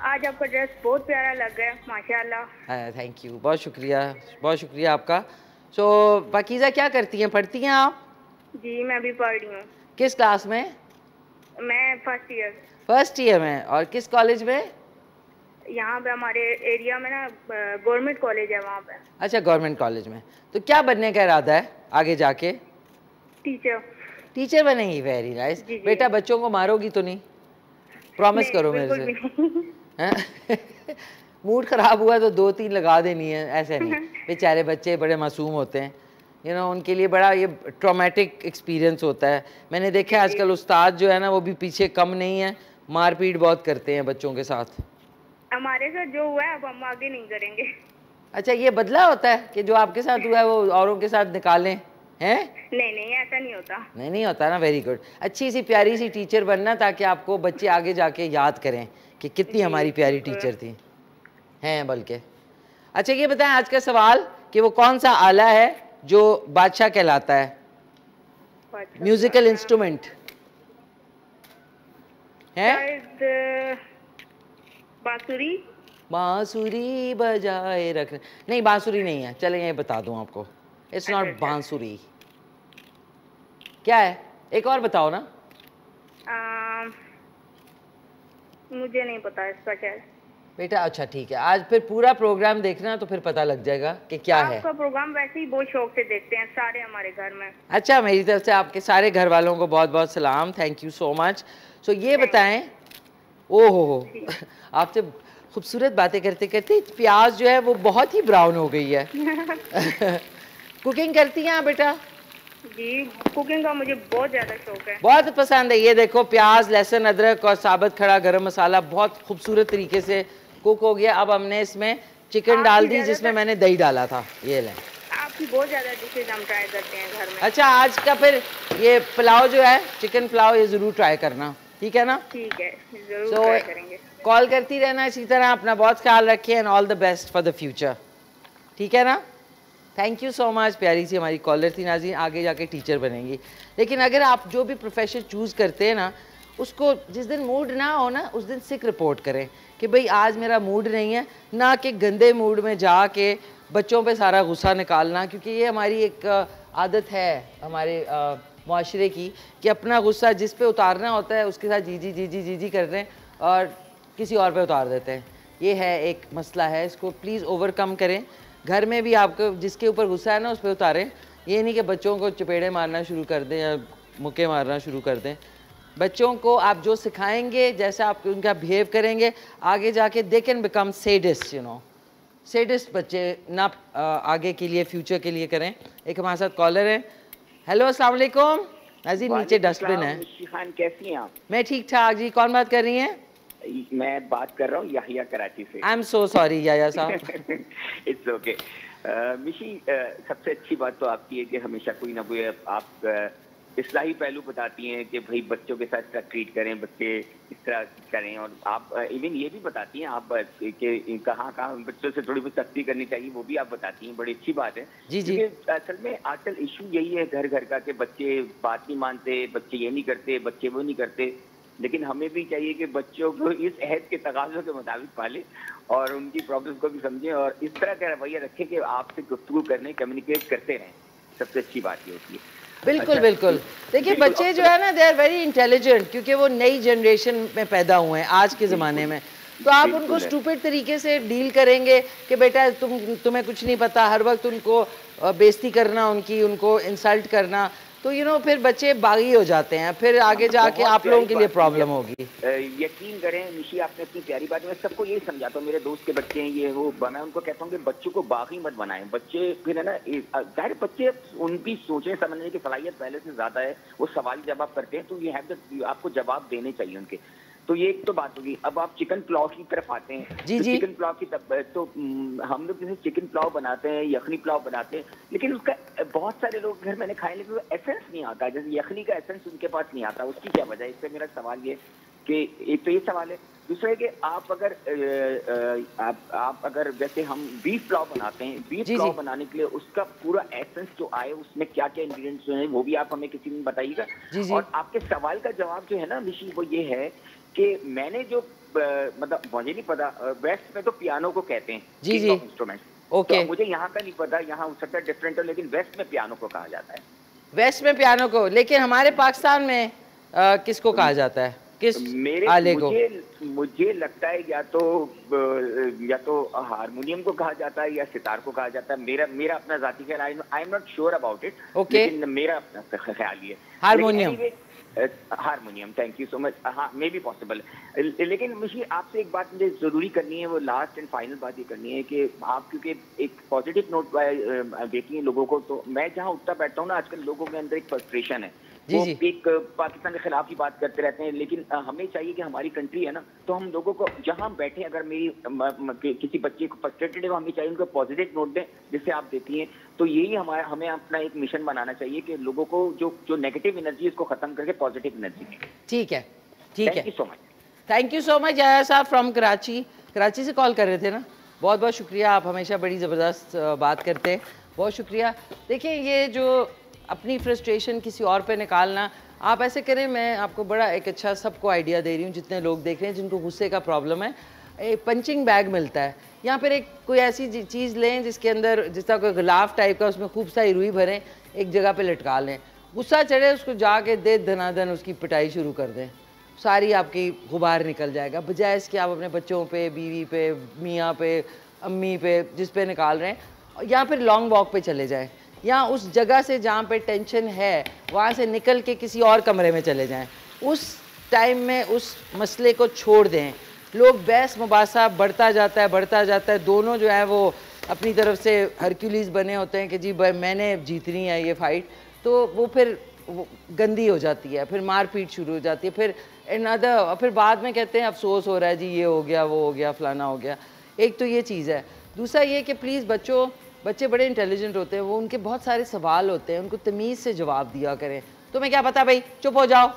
आज आपका ड्रेस बहुत प्यारा लग गया माशाल्लाह। थैंक यू बहुत शुक्रिया बहुत शुक्रिया आपका। सो so, पाकीज़ा क्या करती हैं? पढ़ती हैं आप? जी मैं अभी पढ़ रही हूँ। किस क्लास में? मैं फ़र्स्ट ईयर फ़र्स्ट ईयर में। और किस कॉलेज में? यहाँ पे हमारे एरिया में ना गवर्नमेंट कॉलेज है वहाँ पे। अच्छा गवर्नमेंट कॉलेज में। तो क्या बनने का इरादा है आगे जाके? टीचर टीचर बनेगी वेरी नाइस। बेटा बच्चों को मारोगी तो नहीं? प्रॉमिस करो मेरे से। हैं? मूड खराब हुआ तो दो तीन लगा देनी है ऐसे नहीं। बेचारे बच्चे बड़े मासूम होते हैं। यू you नो know, उनके लिए बड़ा ये ट्रॉमेटिक एक्सपीरियंस होता है। मैंने देखा है आजकल उस्ताद जो है ना वो भी पीछे कम नहीं है। मारपीट बहुत करते हैं बच्चों के साथ। हमारे साथ जो हुआ है अब हम आगे नहीं करेंगे। अच्छा ये बदला होता है कि जो आपके साथ हुआ है वो औरों के साथ निकालें? हैं? नहीं नहीं ऐसा नहीं होता। नहीं नहीं होता ना वेरी गुड अच्छी सी प्यारी सी टीचर बनना ताकि आपको बच्चे आगे जाके याद करें कि कितनी हमारी प्यारी टीचर थी। हैं बल्कि। अच्छा ये बताएँ आज का सवाल कि वो कौन सा आला है जो बादशाह कहलाता है? म्यूजिकल इंस्ट्रूमेंट है? बांसुरी। बांसुरी बजाए रख नहीं बांसुरी नहीं है। चले ये बता दूँ आपको। It's not. बांसुरी क्या है? एक और बताओ ना। अ, मुझे नहीं पता इसका शायद बेटा अच्छा ठीक है। आज फिर पूरा प्रोग्राम देखना तो फिर पता लग जाएगा कि क्या आपका है। आपका प्रोग्राम वैसे ही बहुत शौक से देखते हैं सारे हमारे घर में। अच्छा मेरी तरफ़ से आपके सारे घर वालों को बहुत बहुत सलाम। Thank you so much so ये बताएँ। ओ हो। हो। आपसे खूबसूरत बातें करते करते प्याज जो है वो बहुत ही ब्राउन हो गई है। कुकिंग करती हैं आप बेटा? जी कुकिंग का मुझे बहुत ज़्यादा शौक है। बहुत पसंद है। ये देखो प्याज लहसुन अदरक और साबुत खड़ा गरम मसाला बहुत खूबसूरत तरीके से कुक हो गया। अब हमने इसमें चिकन डाल दी जिसमें मैंने दही डाला था। ये लें। आपकी बहुत ज़्यादा डिशेज हम ट्राई करते हैं घर में। अच्छा आज का फिर ये पुलाव जो है चिकन पुलाव ये ज़रूर ट्राई करना। ठीक है ना? ठीक है ज़रूर So, ट्राई करेंगे। कॉल करती रहना इसी तरह अपना बहुत ख्याल रखिए and all the best for the future ठीक है ना? थैंक यू सो मच प्यारी सी हमारी कॉलर थी नाजी, आगे जाके टीचर बनेंगी। लेकिन अगर आप जो भी प्रोफेशन चूज़ करते हैं ना, उसको जिस दिन मूड ना हो ना, उस दिन सिक रिपोर्ट करें कि भाई आज मेरा मूड नहीं है, ना कि गंदे मूड में जा के बच्चों पे सारा गुस्सा निकालना, क्योंकि ये हमारी एक आदत है हमारे माशरे की कि अपना गुस्सा जिस पे उतारना होता है, उसके साथ जी जी जी जी जी जी कर रहे हैं और किसी और पे उतार देते हैं। ये है एक मसला है, इसको प्लीज़ ओवरकम करें। घर में भी आपको जिसके ऊपर गुस्सा है ना उस पर उतारें। ये नहीं कि बच्चों को चपेड़े मारना शुरू कर दें या मुक्के मारना शुरू कर दें। बच्चों को आप जो सिखाएँगे जैसा आप उनका बिहेव करेंगे आगे जाके they can become sadist you know sadist बच्चे ना आगे के लिए फ्यूचर के लिए करें। एक हमारे साथ कॉलर है। हेलो अस्सलाम वालेकुम। नाजी नीचे डस्टबिन है। खान कैसी हैं आप? मैं ठीक ठाक जी कौन बात कर रही हैं? मैं बात कर रहा हूँ याहिया कराची से। आई एम सो सॉरी याया साहब इट्स ओके मिशी सबसे अच्छी बात तो आपकी है कि हमेशा कोई ना कोई आप अ, इस्लाही पहलू बताती हैं कि भाई बच्चों के साथ क्या ट्रीट करें बच्चे इस तरह करें और आप इवन ये भी बताती हैं आप कि कहाँ कहाँ बच्चों से थोड़ी बहुत सख्ती करनी चाहिए वो भी आप बताती हैं बड़ी अच्छी बात है। जी, जी। असल में आजकल इशू यही है घर घर का कि बच्चे बात नहीं मानते बच्चे ये नहीं करते बच्चे वो नहीं करते। लेकिन हमें भी चाहिए कि बच्चों को इस अहद के तकाजों के मुताबिक पालें और उनकी प्रॉब्लम्स को भी समझें और इस तरह का रवैया रखें कि आपसे गुफ्तगू करने कम्युनिकेट करते रहें। सबसे अच्छी बात ये होती है। बिल्कुल अच्छा, बिल्कुल। देखिए बच्चे जो है ना दे आर वेरी इंटेलिजेंट क्योंकि वो नई जनरेशन में पैदा हुए हैं आज के ज़माने में। तो आप उनको। स्टूपिड तरीके से डील करेंगे कि बेटा तुम तुम्हें कुछ नहीं पता हर वक्त उनको बेइज्जती करना उनकी उनको इंसल्ट करना। तो यू नो फिर बच्चे बागी हो जाते हैं। फिर आगे जाके आप लोगों के लिए प्रॉब्लम होगी। यकीन करें निशी आपने अपनी प्यारी बात मैं सबको यही समझाता हूँ मेरे दोस्त के बच्चे हैं ये वो मैं उनको कहता हूँ कि बच्चों को बागी मत बनाएँ। बच्चे फिर है ना ज़ाहिर बच्चे उनकी सोचने समझने की सलाहियत पहले से ज़्यादा है। वो सवाल जवाब करते हैं तो ये हैव आपको जवाब देने चाहिए उनके। तो ये एक तो बात होगी। अब आप चिकन पुलाव की तरफ़ आते हैं। जी, तो जी। चिकन पुलाव की तब तो हम्म, हम लोग जैसे चिकन पुलाव बनाते हैं यखनी पुलाव बनाते हैं लेकिन उसका बहुत सारे लोग घर मैंने खाए लेकिन एसेंस नहीं आता। जैसे यखनी का एसेंस उनके पास नहीं आता उसकी क्या वजह इससे मेरा सवाल ये कि एक तो ये सवाल है। दूसरा है कि आप अगर आप, आप अगर जैसे हम बीफ पुलाव बनाते हैं बीफ पुलाव बनाने के लिए उसका पूरा एसेंस जो आए उसमें क्या क्या इंग्रेडिएंट्स जो है वो भी आप हमें किसी दिन बताइएगा। और आपके सवाल का जवाब जो है ना ऋषि वो ये है कि मैंने जो मतलब मुझे नहीं पता वेस्ट में तो पियानो को कहते हैं जी, जी। Instrument okay. तो मुझे यहाँ का नहीं पता यहाँ हो सकता है डिफरेंट हो लेकिन वेस्ट में पियानो को कहा जाता है वेस्ट में पियानो को लेकिन हमारे पाकिस्तान में अ, किसको कहा जाता है किस मेरे आले मुझे, को मुझे लगता है या तो या तो हारमोनियम को कहा जाता है या सितार को कहा जाता है मेरा मेरा अपना जाती ख्याल I am not sure about it. लेकिन मेरा अपना ख्याल ये है। Harmonium. Harmonium thank you so much हाँ मे बी पॉसिबल लेकिन मुझे आपसे एक बात मुझे ज़रूरी करनी है, वो लास्ट एंड फाइनल बात ये करनी है कि आप, क्योंकि एक पॉजिटिव नोट देती हैं लोगों को तो मैं जहाँ उठता बैठता हूँ ना, आजकल लोगों के अंदर एक फ्रस्ट्रेशन है। जी, वो जी। एक पाकिस्तान के खिलाफ ही बात करते रहते हैं लेकिन हमें चाहिए कि हमारी कंट्री है ना तो हम लोगों को जहाँ बैठे अगर मेरी किसी बच्चे को फ्रस्ट्रेटेड है हमें चाहिए उनको पॉजिटिव नोट दें जिससे आप देती हैं। तो यही हमारा हमें अपना एक मिशन बनाना चाहिए कि लोगों को जो जो नेगेटिव एनर्जी उसको खत्म करके पॉजिटिव एनर्जी ठीक है ठीक है। Thank you so much thank you so much Jaya साहब फ्रॉम कराची कराची से कॉल कर रहे थे ना? बहुत बहुत शुक्रिया आप हमेशा बड़ी ज़बरदस्त बात करते हैं। बहुत शुक्रिया। देखिए ये जो अपनी फ्रस्ट्रेशन किसी और पे निकालना। आप ऐसे करें, मैं आपको बड़ा एक अच्छा सबको आइडिया दे रही हूँ, जितने लोग देख रहे हैं, जिनको गुस्से का प्रॉब्लम है। एक पंचिंग बैग मिलता है। या फिर एक कोई ऐसी चीज़ लें, जिसके अंदर, जिस तरह कोई गिलाफ टाइप का, उसमें खूब सारी रुई भरें, एक जगह पे लटका लें। गुस्सा चढ़े, उसको जाके दे, धनाधन उसकी पिटाई शुरू कर दें। सारी आपकी गुबार निकल जाएगा। बजाय इसके आप अपने बच्चों पे, बीवी पे, मियाँ पे, अम्मी पे, जिस पे निकाल रहे हैं या फिर लॉन्ग वॉक पे चले जाएँ। या उस जगह से जहाँ पे टेंशन है, वहाँ से निकल के किसी और कमरे में चले जाएँ। उस टाइम में उस मसले को छोड़ दें। लोग बहस मुबासा बढ़ता जाता है, बढ़ता जाता है। दोनों जो है वो अपनी तरफ़ से हरक्यूलीज बने होते हैं कि जी भाई मैंने जीतनी है ये फाइट तो वो फिर वो गंदी हो जाती है, फिर मारपीट शुरू हो जाती है, फिर अनदर फिर बाद में कहते हैं, अफसोस हो रहा है जी, ये हो गया, वो हो गया, फलाना हो गया। एक तो ये चीज़ है। दूसरा ये कि प्लीज़ बच्चों बच्चे बड़े इंटेलिजेंट होते हैं, वो उनके बहुत सारे सवाल होते हैं, उनको तमीज़ से जवाब दिया करें। तुम्हें क्या पता भाई, चुप हो जाओ।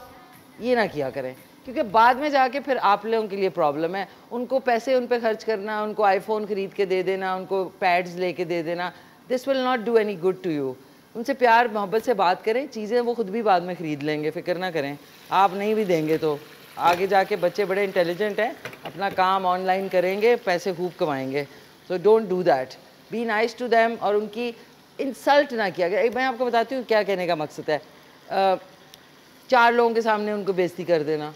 ये ना किया करें, क्योंकि बाद में जाके फिर आप लोगों के लिए प्रॉब्लम है। उनको पैसे उन पर खर्च करना, उनको आईफोन खरीद के दे देना, उनको पैड्स लेके दे देना this will not do any good to you उनसे प्यार, मोहब्बत से बात करें, चीज़ें वो खुद भी बाद में ख़रीद लेंगे, फ़िक्र ना करें। आप नहीं भी देंगे तो। आगे जाके बच्चे बड़े इंटेलिजेंट हैं, अपना काम ऑनलाइन करेंगे, पैसे खूब कमाएँगे। So don't do that be nice to them और उनकी इंसल्ट ना किया गया। मैं आपको बताती हूँ क्या कहने का मकसद है। चार लोगों के सामने उनको बेइज्जती कर देना,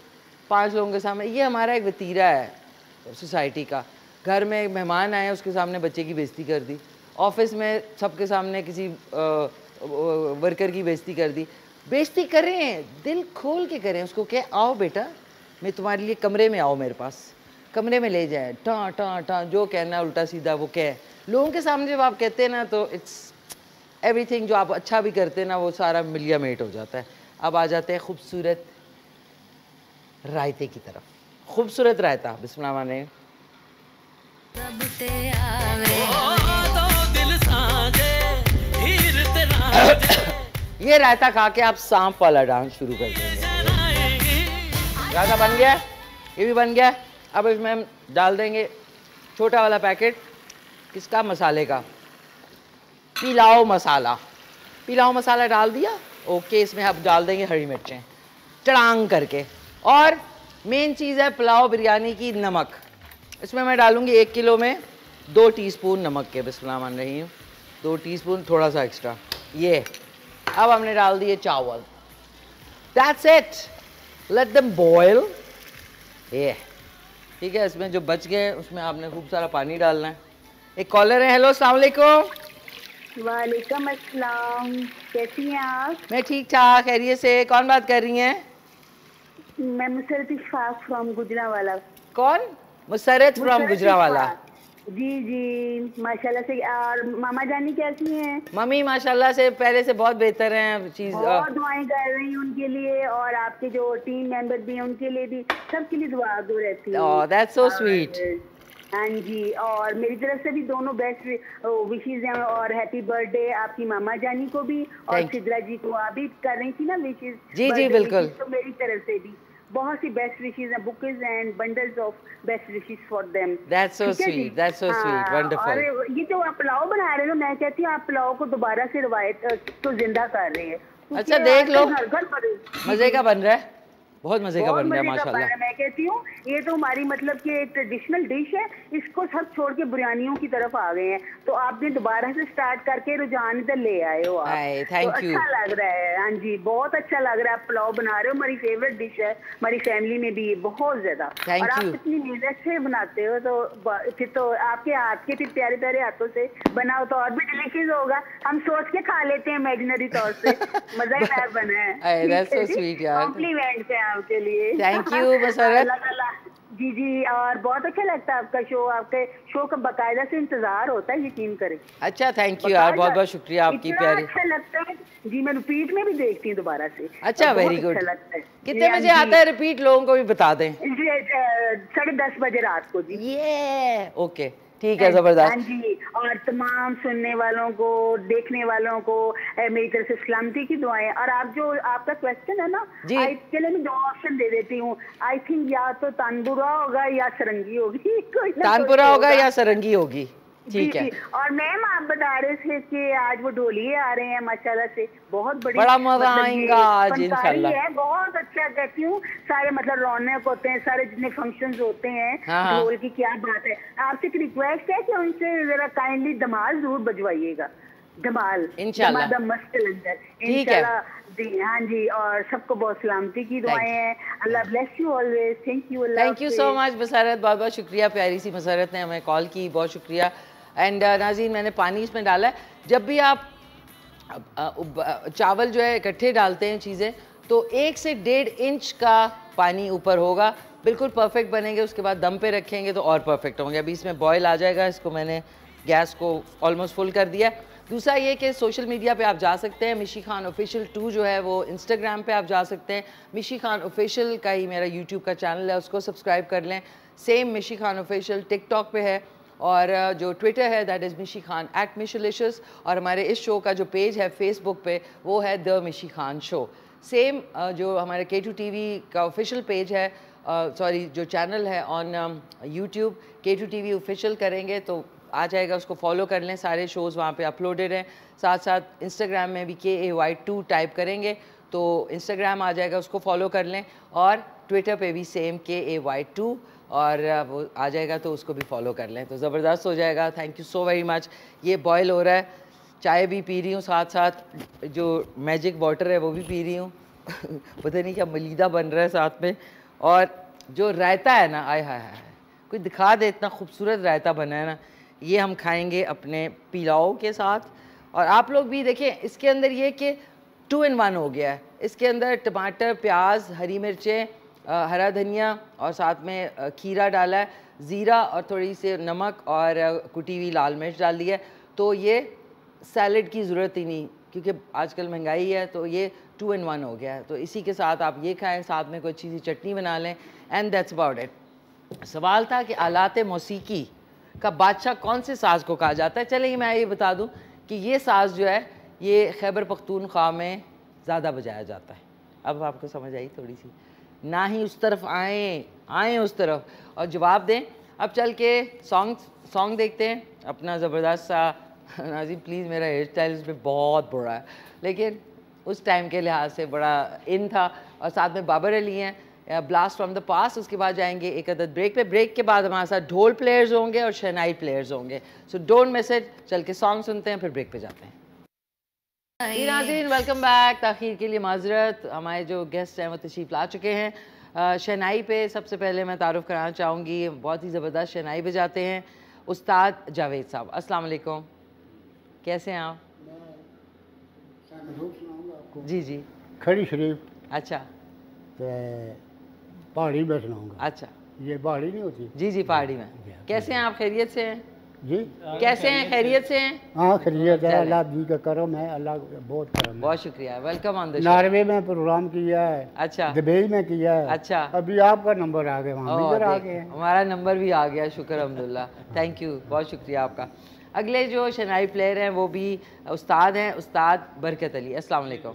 पाँच लोगों के सामने, ये हमारा एक वतीरा है सोसाइटी का। घर में मेहमान आए, उसके सामने बच्चे की बेइज्जती कर दी। ऑफ़िस में सबके सामने किसी वर्कर की बेइज्जती कर दी। बेइज्जती करें, दिल खोल के करें, उसको क्या आओ बेटा, मैं तुम्हारे लिए कमरे में आओ मेरे पास। कमरे में ले जाए टाँ टाँ टाँ जो कहना उल्टा सीधा वो कह। लोगों के सामने जब आप कहते हैं ना तो इट्स एवरीथिंग जो आप अच्छा भी करते हैं ना वो सारा मिलिया मेट हो जाता है। अब आ जाते हैं खूबसूरत रायते की तरफ़। खूबसूरत रायता बिस्मिल्लाह ने रब आवे। ये रायता खा के आप सांप वाला डांस शुरू कर देंगे। रायता बन गया? ये भी बन गया। अब इसमें हम डाल देंगे छोटा वाला पैकेट, किसका? मसाले का। पिलाओ मसाला। पिलाओ मसाला डाल दिया। ओके, इसमें अब डाल देंगे हरी मिर्चें। चढ़ांग करके। और मेन चीज़ है पुलाव बिरयानी की नमक। इसमें मैं डालूँगी एक किलो में दो टीस्पून नमक के। बिस्मिल्लाह मान रही हूँ। दो टीस्पून थोड़ा सा एक्स्ट्रा ये। अब हमने डाल दिए चावल। That's it let them boil ये ठीक है इसमें जो बच गए उसमें आपने खूब सारा पानी डालना है। एक कॉलर है हेलो सलाम वालेकुम। वालेकुम अस्सलाम कैसी हैं आप? मैं ठीक ठाक खैरियत से कौन बात कर रही हैं? मैं मुसरत इशफाक फ्रॉम गुजरावाला। कौन? मुसरत फ्रॉम गुजरावाला। जी जी माशाल्लाह से और मामा जानी कैसी हैं? मम्मी माशाल्लाह से पहले से बहुत बेहतर हैं चीज़ बहुत दुआएँ कर रही हूँ उनके लिए और आपके जो टीम मेंबर भी हैं उनके लिए भी सबके लिए दुआ दो रहती हूँ। That's so और, हाँ जी और मेरी तरफ़ से भी दोनों बेस्ट विशेष हैं और हैप्पी बर्थडे आपकी मामा जानी को भी और सिद्रा जी को आप भी कर रही थी ना विशेष जी, जी, बिल्कुल। तो मेरी तरफ़ से भी। बहुत सी बेस्ट विशेज हैं bouquets and bundles of best wishes for them that's so sweet that's so sweet wonderful और ये जो आप पुलाव बना रहे हो मैं कहती हूँ आप पुलाव को दोबारा से रवायत तो को ज़िंदा कर रहे हैं। अच्छा, देख लो। पर मज़े का बन रहा है। बहुत मज़े का बन बना माशाल्लाह मैं कहती हूँ ये तो हमारी मतलब कि एक ट्रेडिशनल डिश है इसको सब छोड़ के बिरयानियों की तरफ़ आ गए हैं। तो आपने दोबारा से स्टार्ट करके रुझान इधर ले आए हो आप। Aye, thank तो अच्छा लग रहा है हाँ जी बहुत अच्छा लग रहा है आप पुलाव बना रहे हो हमारी फेवरेट डिश है हमारी फैमिली में भी बहुत ज़्यादा। और आप. इतनी मेहनत से बनाते हो तो फिर तो आपके हाथ के फिर प्यारे प्यारे हाथों से बनाओ तो और भी डिलीशियस होगा। हम सोच के खा लेते हैं इमेजिनरी तौर से मज़ा ही बना है। कॉम्प्लीमेंट है आपके लिए। You, मसरत। जी जी और बहुत अच्छा लगता है आपका शो आपके शो का बकायदा से इंतज़ार होता है यकीन करें। अच्छा थैंक यू यार बहुत बहुत शुक्रिया आपकी प्यारी। अच्छा लगता है। जी मैं रिपीट में भी देखती हूँ दोबारा से। अच्छा वेरी गुड अच्छा लगता है। कितने बजे हाँ आता है रिपीट लोगों को भी बता दें। साढ़े दस बजे रात को जी। ये ओके ठीक है ज़बरदस्त। हाँ जी और तमाम सुनने वालों को देखने वालों को मेरी तरफ़ से सलामती की दुआएँ। और आप जो आपका क्वेश्चन है ना इसके लिए चले मैं दो ऑप्शन दे देती हूँ। आई थिंक या तो तानपुरा होगा या सरंगी होगी। कोई तानपुरा होगा। या सरंगी होगी। ठीक है। और मैम आप बता रहे थे कि आज वो ढोलिए आ रहे हैं माशाल्लाह से। बहुत बड़ी बड़ा मज़ा मतलब आएगा आज इंशाल्लाह। है बहुत अच्छा कहती हूँ। सारे मतलब रौनक होते हैं सारे जितने फ़ंक्शंस होते हैं हाँ, हाँ। ढोल की क्या बात है। आपसे एक रिक्वेस्ट है कि उनसे जरा काइंडली धमाल ज़रूर बजवाइएगा। धमाल इंशाल्लाह। मस्त लंदर है। इंशाल्लाह। जी हाँ जी और सबको बहुत सलामती की दुआएँ हैं। Allah bless you always thank you thank you so much Musarrat बहुत बहुत शुक्रिया प्यारी सी मसरत ने हमें कॉल की। बहुत शुक्रिया। एंड नाजीन मैंने पानी इसमें डाला है। जब भी आप चावल जो है इकट्ठे डालते हैं चीज़ें तो एक से डेढ़ इंच का पानी ऊपर होगा। बिल्कुल परफेक्ट बनेंगे, उसके बाद दम पे रखेंगे तो और परफेक्ट होंगे। अभी इसमें बॉयल आ जाएगा, इसको मैंने गैस को ऑलमोस्ट फुल कर दिया दूसरा ये कि सोशल मीडिया पे आप जा सकते हैं। मिशी खान ऑफिशियल टू जो है, वो इंस्टाग्राम पे आप जा सकते हैं। मिशी खान ऑफिशियल का ही मेरा यूट्यूब का चैनल है, उसको सब्सक्राइब कर लें। सेम मिशी खान ऑफिशियल टिकटॉक पे है। और जो ट्विटर है दैट इज़ मिशी खान एट मिशलिशस और हमारे इस शो का जो पेज है फेसबुक पे, वो है द मिशी खान शो सेम जो हमारे के टू टी का ऑफिशियल पेज है सॉरी जो चैनल है on YouTube K two T official करेंगे तो आ जाएगा, उसको फॉलो कर लें, सारे शोज़ वहाँ पे अपलोडेड हैं. साथ साथ इंस्टाग्राम में भी के ए वाई टू टाइप करेंगे तो इंस्टाग्राम आ जाएगा, उसको फॉलो कर लें. और ट्विटर पे भी सेम के ए वाई टू और वो आ जाएगा तो उसको भी फॉलो कर लें। तो ज़बरदस्त हो जाएगा। Thank you so very much ये बॉयल हो रहा है। चाय भी पी रही हूँ साथ साथ जो मैजिक वाटर है वो भी पी रही हूँ। पता नहीं क्या मलीदा बन रहा है साथ में। और जो रायता है ना, आय हाय हाय। कोई दिखा दे इतना खूबसूरत रायता बना है ना। ये हम खाएँगे अपने पिलाओ के साथ। और आप लोग भी देखें, इसके अंदर ये कि टू इन वन हो गया है। इसके अंदर टमाटर, प्याज, हरी मिर्चें हरा धनिया और साथ में खीरा डाला है, ज़ीरा और थोड़ी सी नमक और कुटी हुई लाल मिर्च डाल दी है। तो ये सैलड की ज़रूरत ही नहीं, क्योंकि आजकल महँगाई है तो ये टू इन वन हो गया है। तो इसी के साथ आप ये खाएँ, साथ में कोई अच्छी सी चटनी बना लें एंड दैट्स अबाउट इट सवाल था कि आलात मौसीकी का बादशाह कौन से साज को कहा जाता है? चलिए मैं ये बता दूँ कि ये साज जो है, ये खैबर पख्तूनख्वा में ज़्यादा बजाया जाता है। अब आपको समझ आई थोड़ी सी। ना ही उस तरफ़ आए आए उस तरफ़। और जवाब दें, अब चल के सॉन्ग सॉन्ग देखते हैं। अपना ज़बरदस्त सा, नाजिम प्लीज़ मेरा हेयर स्टाइल इस पर बहुत बुरा है। लेकिन उस टाइम के लिहाज से बड़ा इन था। और साथ में बाबर अली हैं। ब्लास्ट फ्रॉम द पास उसके बाद जाएँगे एक अदद ब्रेक पे। ब्रेक के बाद हमारे साथ ढोल प्लेयर्स होंगे और शहनाई प्लेयर्स होंगे। सो डोंट मिस इट चल के सॉन्ग सुनते हैं, फिर ब्रेक पे जाते हैं। नाज़रीन वेलकम बैक ताखीर के लिए माजरत हमारे जो गेस्ट हैं वो तशीफ ला चुके हैं। शहनाई पे सबसे पहले मैं तारुफ कराना चाहूँगी। बहुत ही ज़बरदस्त शहनाई बजाते हैं उस्ताद जावेद साहब। अस्सलाम वालेकुम। कैसे हैं आप? जी जी। खड़ी शरीफ। अच्छा। ते पहाड़ी में सुनाऊँगा अच्छा। ये पहाड़ी नहीं होती? जी जी पहाड़ी में। कैसे हैं आप? खैरियत से हैं? जी। कैसे हैं? खैरियत से हैं? हाँ खैरियत है। अल्लाह जी का करम है। अल्लाह बहुत करम बहुत शुक्रिया। वेलकम ऑन द नॉर्वे में प्रोग्राम किया है। अच्छा। दुबई में किया है। अच्छा। अभी आपका नंबर आ गया वहाँ ओह, आ गए हमारा नंबर भी आ गया शुक्र अल्हम्दुलिल्लाह। थैंक यू बहुत शुक्रिया आपका। अगले जो शनाई प्लेयर हैं वो भी उस्ताद हैं। उस्ताद बरकत अली। अस्सलाम वालेकुम।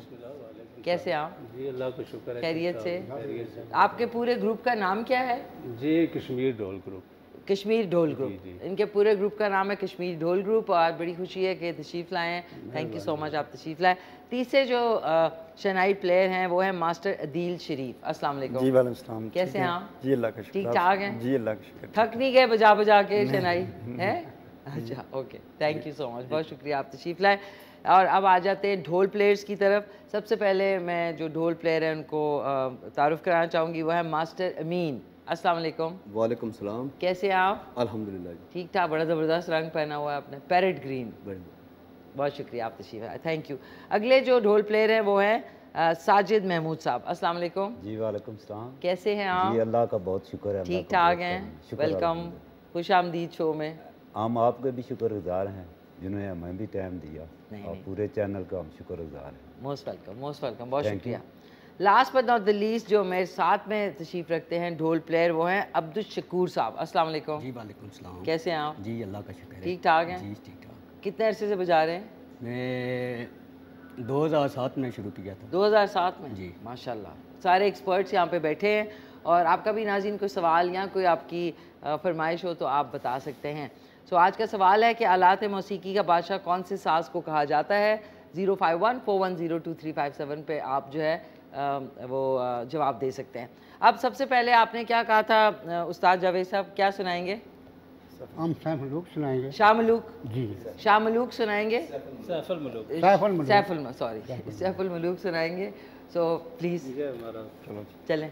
कैसे आप? जी अल्लाह का शुक्र है। खैरियत से? खैरियत से। आपके पूरे ग्रुप का नाम क्या है? जी कश्मीर डोल ग्रुप कश्मीर ढोल ग्रुप। इनके पूरे ग्रुप का नाम है कश्मीर ढोल ग्रुप और बड़ी खुशी है कि तशरीफ़ लाए हैं। थैंक यू सो मच आप तशरीफ़ लाए। तीसरे जो शनाई प्लेयर हैं वो है मास्टर अदील शरीफ अस्सलाम वालेकुम। जी वालेकुम। कैसे हैं। आप? जी अल्लाह का शुक्र ठीक ठाक हैं? जी अल्लाह का शुक्र थक नहीं गए बजा बजा के शनाई है? अच्छा okay thank you so much बहुत शुक्रिया आप तशरीफ़ लाए। और अब आ जाते हैं ढोल प्लेयर्स की तरफ़। सबसे पहले मैं जो ढोल प्लेयर हैं उनको तारुफ कराना चाहूँगी वो है मास्टर अमीन अस्सलाम वालेकुम। वालेकुम सलाम। कैसे हैं आप? अल्हम्दुलिल्लाह। जी ठीक ठाक बड़ा ज़बरदस्त रंग पहना हुआ है आपने। पैरेट ग्रीन बहुत शुक्रिया आप तशरीफ़ आए थैंक यू अगले जो ढोल प्लेयर हैं वो हैं साजिद महमूद साहब। अस्सलाम वालेकुम। जी वालेकुम सलाम। कैसे हैं आप? जी अल्लाह का बहुत शुक्र है ठीक ठाक हैं? वेलकम खुश आमदीद शो में। हम आपके भी शुक्रगुजार हैं जिन्होंने हमें भी टाइम दिया। और। पूरे चैनल का हम शुक्रगुजार हैं। मोस्ट वेलकम मोस्ट वेलकम बहुत शुक्रिया। Last but not the least जो मेरे साथ में तशरीफ़ रखते हैं ढोल प्लेयर वो हैं अब्दुल शकूर साहब। अस्सलाम वालेकुम। जी वालेकुम सलाम। कैसे हैं आप? जी अल्लाह का शुक्र है। ठीक ठाक हैं? जी ठीक ठाक। कितने अरसे से बजा रहे हैं? मैं 2007 में शुरू किया था। 2007 में? जी। माशाल्लाह। सारे एक्सपर्ट्स यहाँ पे बैठे हैं और आपका भी नाजिन कोई सवाल या कोई आपकी फरमाइश हो तो आप बता सकते हैं। सो आज का सवाल है कि आलात मौसीकी का बादशाह कौन से साज को कहा जाता है? Zero five one four one zero two three five seven पर आप जो है वो जवाब दे सकते हैं। अब सबसे पहले आपने क्या कहा था उस्ताद जावेद साहब क्या सुनाएँगे? हम सैफ सुनाएँगे। शाह मलूक? जी। शाह मलूक सुनाएँगे? सैफुल मलूक। सैफुल मलूक। सैफुल मलूक सॉरी। सैफुल मलूक। सुनाएँगे। सो प्लीज़ चलो।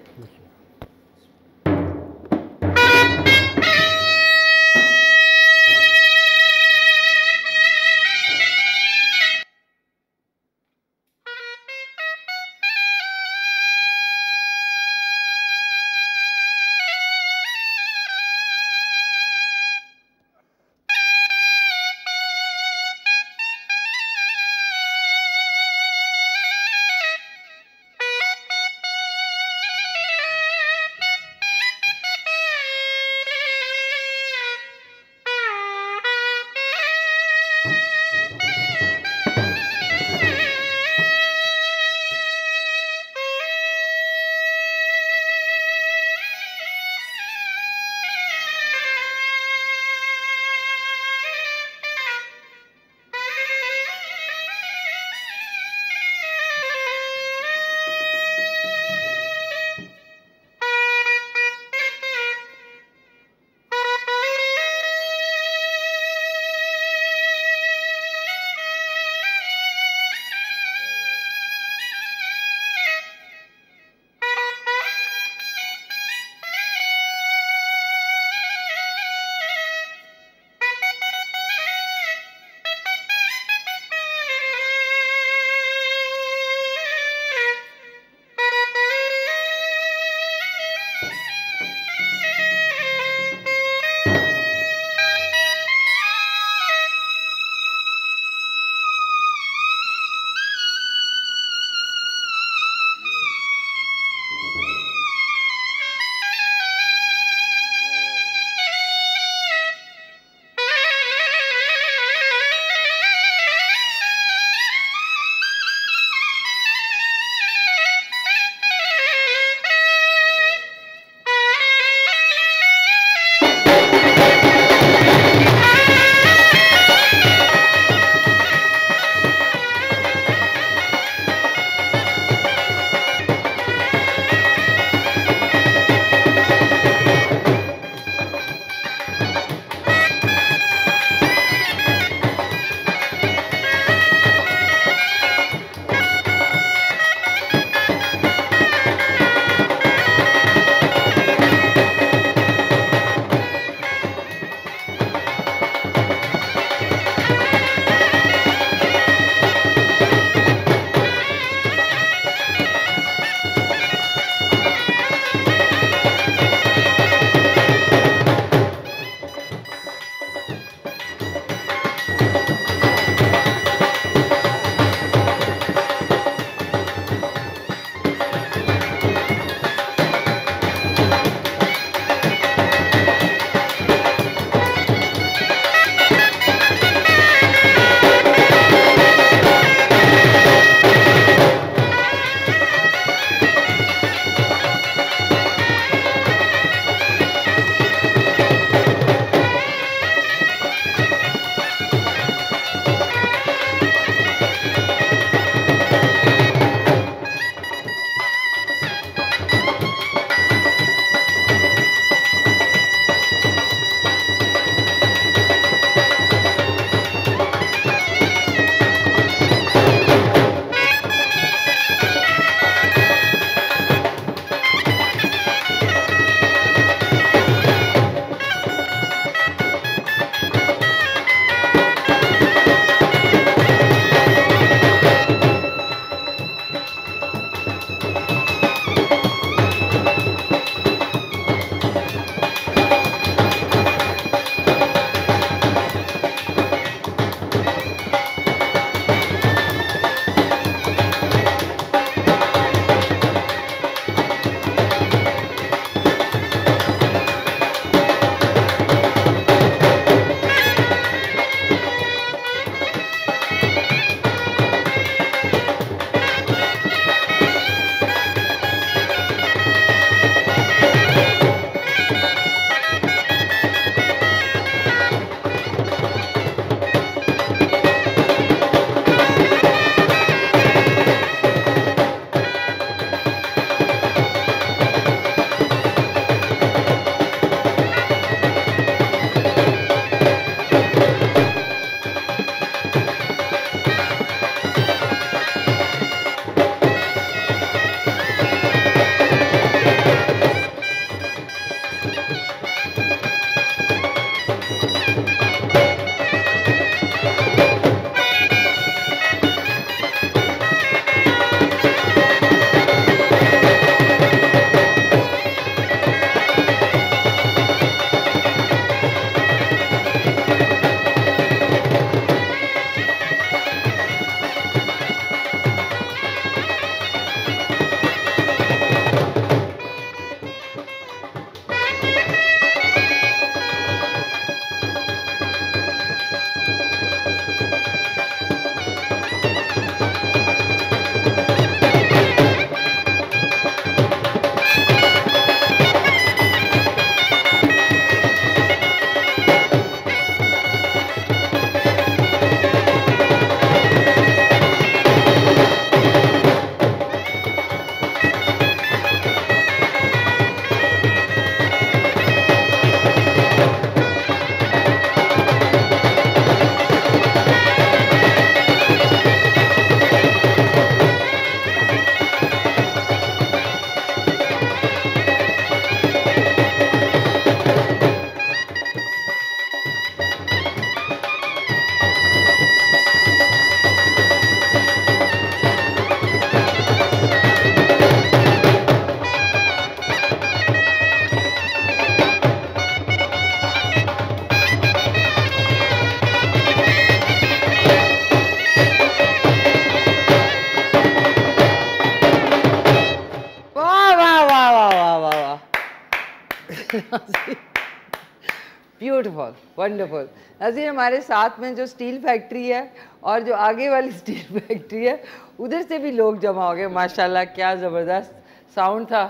वंडरफुल नाजीन हमारे साथ में जो स्टील फैक्ट्री है और जो आगे वाली स्टील फैक्ट्री है उधर से भी लोग जमा हो गए। माशाल्लाह क्या ज़बरदस्त साउंड था।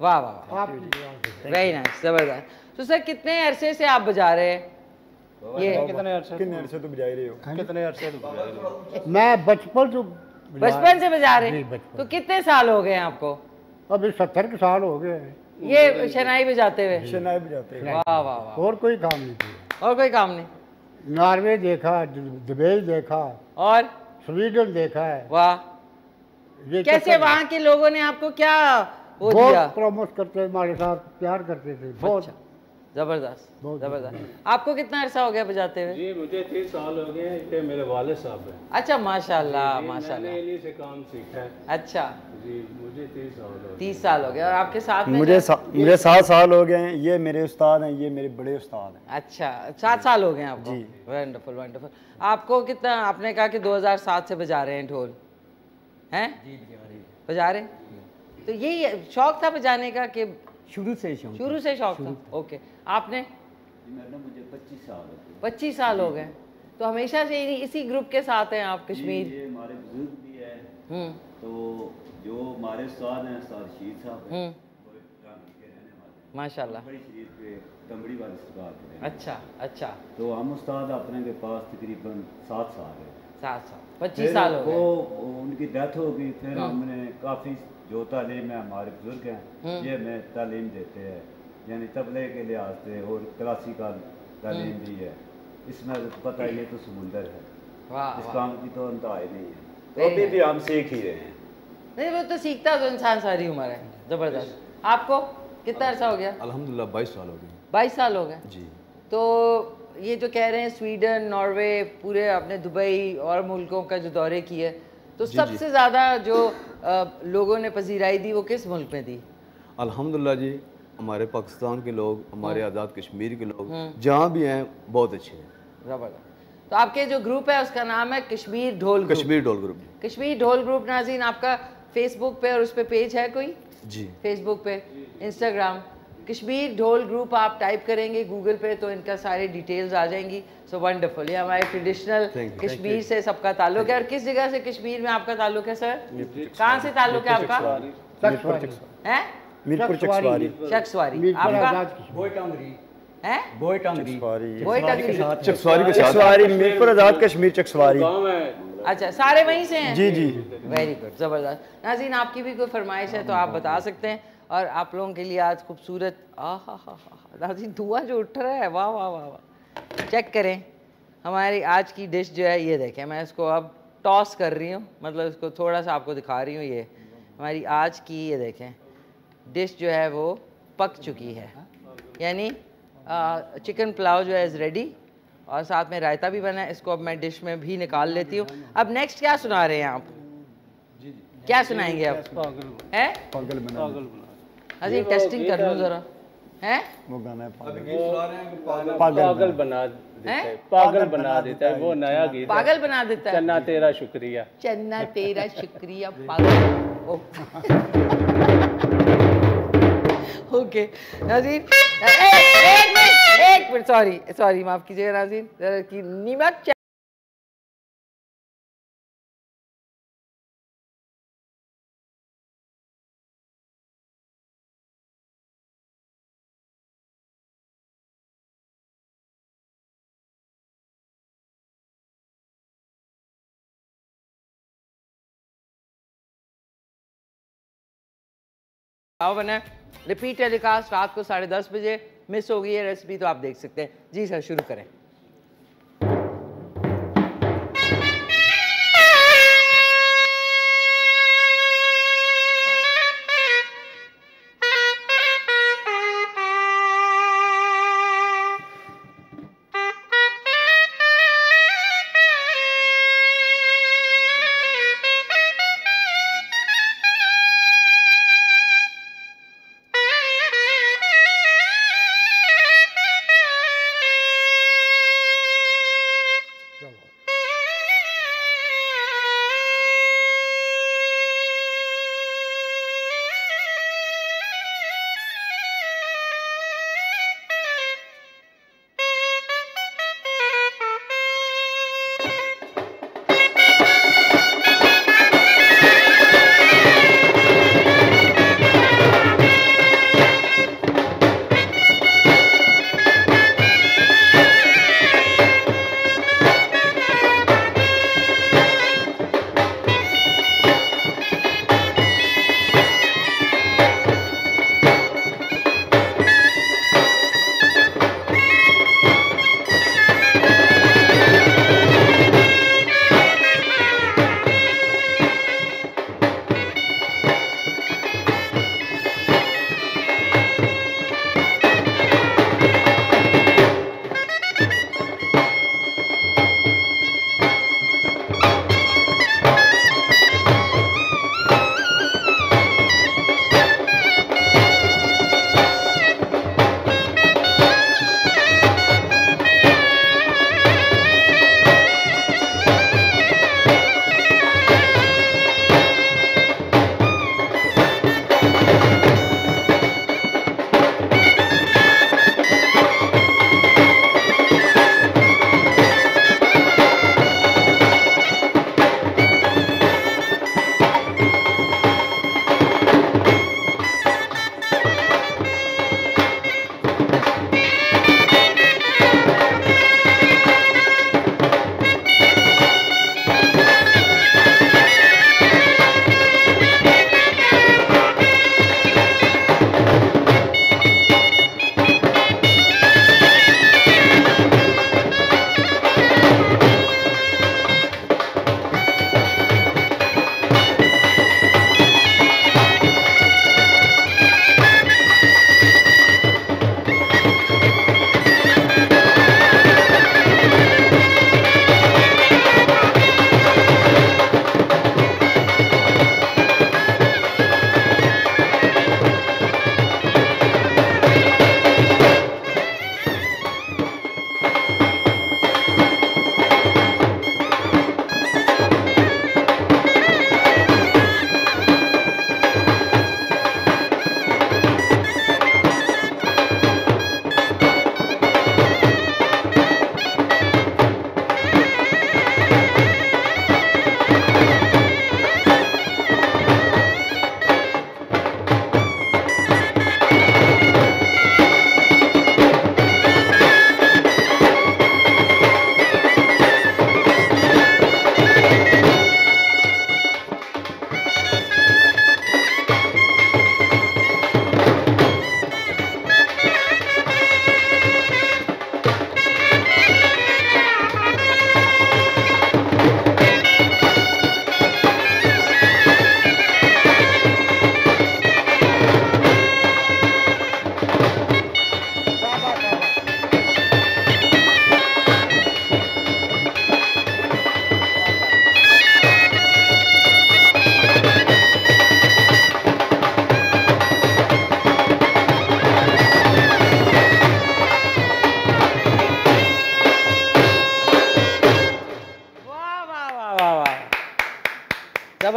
वाह वाह वेरी नाइस ज़बरदस्त। तो सर कितने अरसे से आप बजा रहे हैं? ये। कितने अरसे? कितने अरसे तो बजा रहे हो? कितने अरसे तो बजा रहे हो? मैं बचपन से बचपन से बजा रहे हैं? तो कितने साल हो गए हैं आपको? अभी सत्तर के साल हो गए ये शनाई बजाते हुए। शनाई बजाते वाह वाह वाह। और कोई काम नहीं किया। और कोई काम नहीं। नॉर्वे देखा दुबई देखा और? स्वीडन देखा है। वाह। कैसे वहाँ के लोगों ने आपको क्या वो बहुत दिया? प्रमोट करते हमारे साथ प्यार करते थे बहुत ज़बरदस्त ज़बरदस्त। आपको कितना अरसा हो गया बजाते हुए? जी मुझे तीस साल हो गए हैं ये मेरे वाले साहब हैं। अच्छा माशाल्लाह जी, माशाल्लाह। मैंने इन्हीं से काम सीखा है। अच्छा। जी मुझे तीस साल हो गए। तीस साल हो गया और आपके साथ मुझे सा, मुझे सात साल हो गए हैं ये मेरे उस्ताद हैं ये मेरे बड़े उस्ताद हैं। अच्छा सात साल हो गए हैं आपको? वंडरफुल वंडरफुल आपको कितना आपने कहा कि 2007 से बजा रहे हैं ढोल हैं। बजा रहे हैं? तो यही शौक था बजाने का कि शुरू से शौक शुरू से शौक था। ओके। आपने? मुझे पच्चीस साल हो गए। पच्चीस साल हो गए। तो हमेशा से इसी ग्रुप के साथ हैं आप कश्मीर? ये हमारे बुज़ुर्ग भी है। हम्म। तो जो हमारे उस्ताद हैं उस्ताद शीर साहब हैं हम्म। वो रांची के रहने वाले। माशाल्लाह। अच्छा अच्छा। तो हम उस्ताद अपने के पास तकरीबन सात साल है। सात साल। पच्चीस साल हो गए। वो उनकी डेथ हो गई फिर हम्म। हमने काफ़ी जो तालीम है हमारे बुज़ुर्ग हैं हम्म। ये हमें तालीम देते हैं। यानी तबले के लिहाज से और क्लासिकल तालीम हम्म। भी है। इसमें तो पता ये तो समुंदर है। इस काम की तो अंतहा नहीं है। तो अभी भी हम सीख ही रहे हैं। नहीं वो तो सीखता तो इंसान सारी उम्र है। ज़बरदस्त। आपको कितना अरसा हो गया? अल्हम्दुलिल्लाह बाईस साल हो गए। बाईस साल हो गए? जी। तो ये जो कह रहे हैं स्वीडन नॉर्वे पूरे अपने दुबई और मुल्कों का जो दौरे किए तो। सबसे ज़्यादा जो अ, लोगों ने पजीराई दी वो किस मुल्क में दी? अल्हम्दुलिल्लाह जी हमारे पाकिस्तान के लोग हमारे आज़ाद कश्मीर के लोग हम्म। जहाँ भी हैं बहुत अच्छे हैं। ज़बरदस्त। तो आपके जो ग्रुप है उसका नाम है कश्मीर ढोल कश्मीर डोल ग्रुप कश्मीर ढोल ग्रुप नाजीन आपका फेसबुक पे और उस पे पेज है कोई? जी। फेसबुक पे? इंस्टाग्राम कश्मीर ढोल ग्रुप आप टाइप करेंगे गूगल पे तो इनका सारे डिटेल्स आ जाएँगी। सो वंडरफुल ये हमारे ट्रेडिशनल कश्मीर से सबका ताल्लुक है। और किस जगह से कश्मीर में आपका ताल्लुक है सर कहाँ से ताल्लुक है आपका? हैं? मीरपुर चकसवारी। शख्सवारी आपका? बोई टांगरी हैं? बोई टांगरी बोई टांगरी चकसवारी के साथ। चकसवारी मीरपुर आज़ाद कश्मीर चकसवारी। अच्छा सारे वहीं से हैं? जी, जी। वेरी गुड ज़बरदस्त। नाजीन आपकी भी कोई फरमाइश है तो आप बता सकते हैं। और आप लोगों के लिए आज खूबसूरत आ हा हा हा धुआँ जो उठ रहा है वाह वाह वाह वाह। चेक करें हमारी आज की डिश जो है ये देखें मैं इसको अब टॉस कर रही हूँ मतलब इसको थोड़ा सा आपको दिखा रही हूँ ये। हमारी आज की ये देखें डिश जो है वो पक चुकी है। यानी चिकन पुलाव जो है इज़ रेडी और साथ में रायता भी बना है इसको अब मैं डिश में भी निकाल लेती हूँ। अब नेक्स्ट क्या सुना रहे हैं आप? क्या सुनाएँगे आप हैं? पागल बना। अजी टेस्टिंग कर लूँ ज़रा। हैं? वो गाना है पागल। पागल बना देता है। पागल बना देता है वो नया गीत पागल बना देता है। चन्ना तेरा शुक्रिया। चन्ना तेरा शुक्रिया पागल। ओके नाजीन। एक मिनट एक मिनट सॉरी सॉरी माफ़ कीजिएगा नाजीन। जरा की नीमक पुलाव बनाए रिपीट टेलीकास्ट रात को साढ़े दस बजे मिस हो गई है रेसिपी तो आप देख सकते हैं। जी सर, शुरू करें।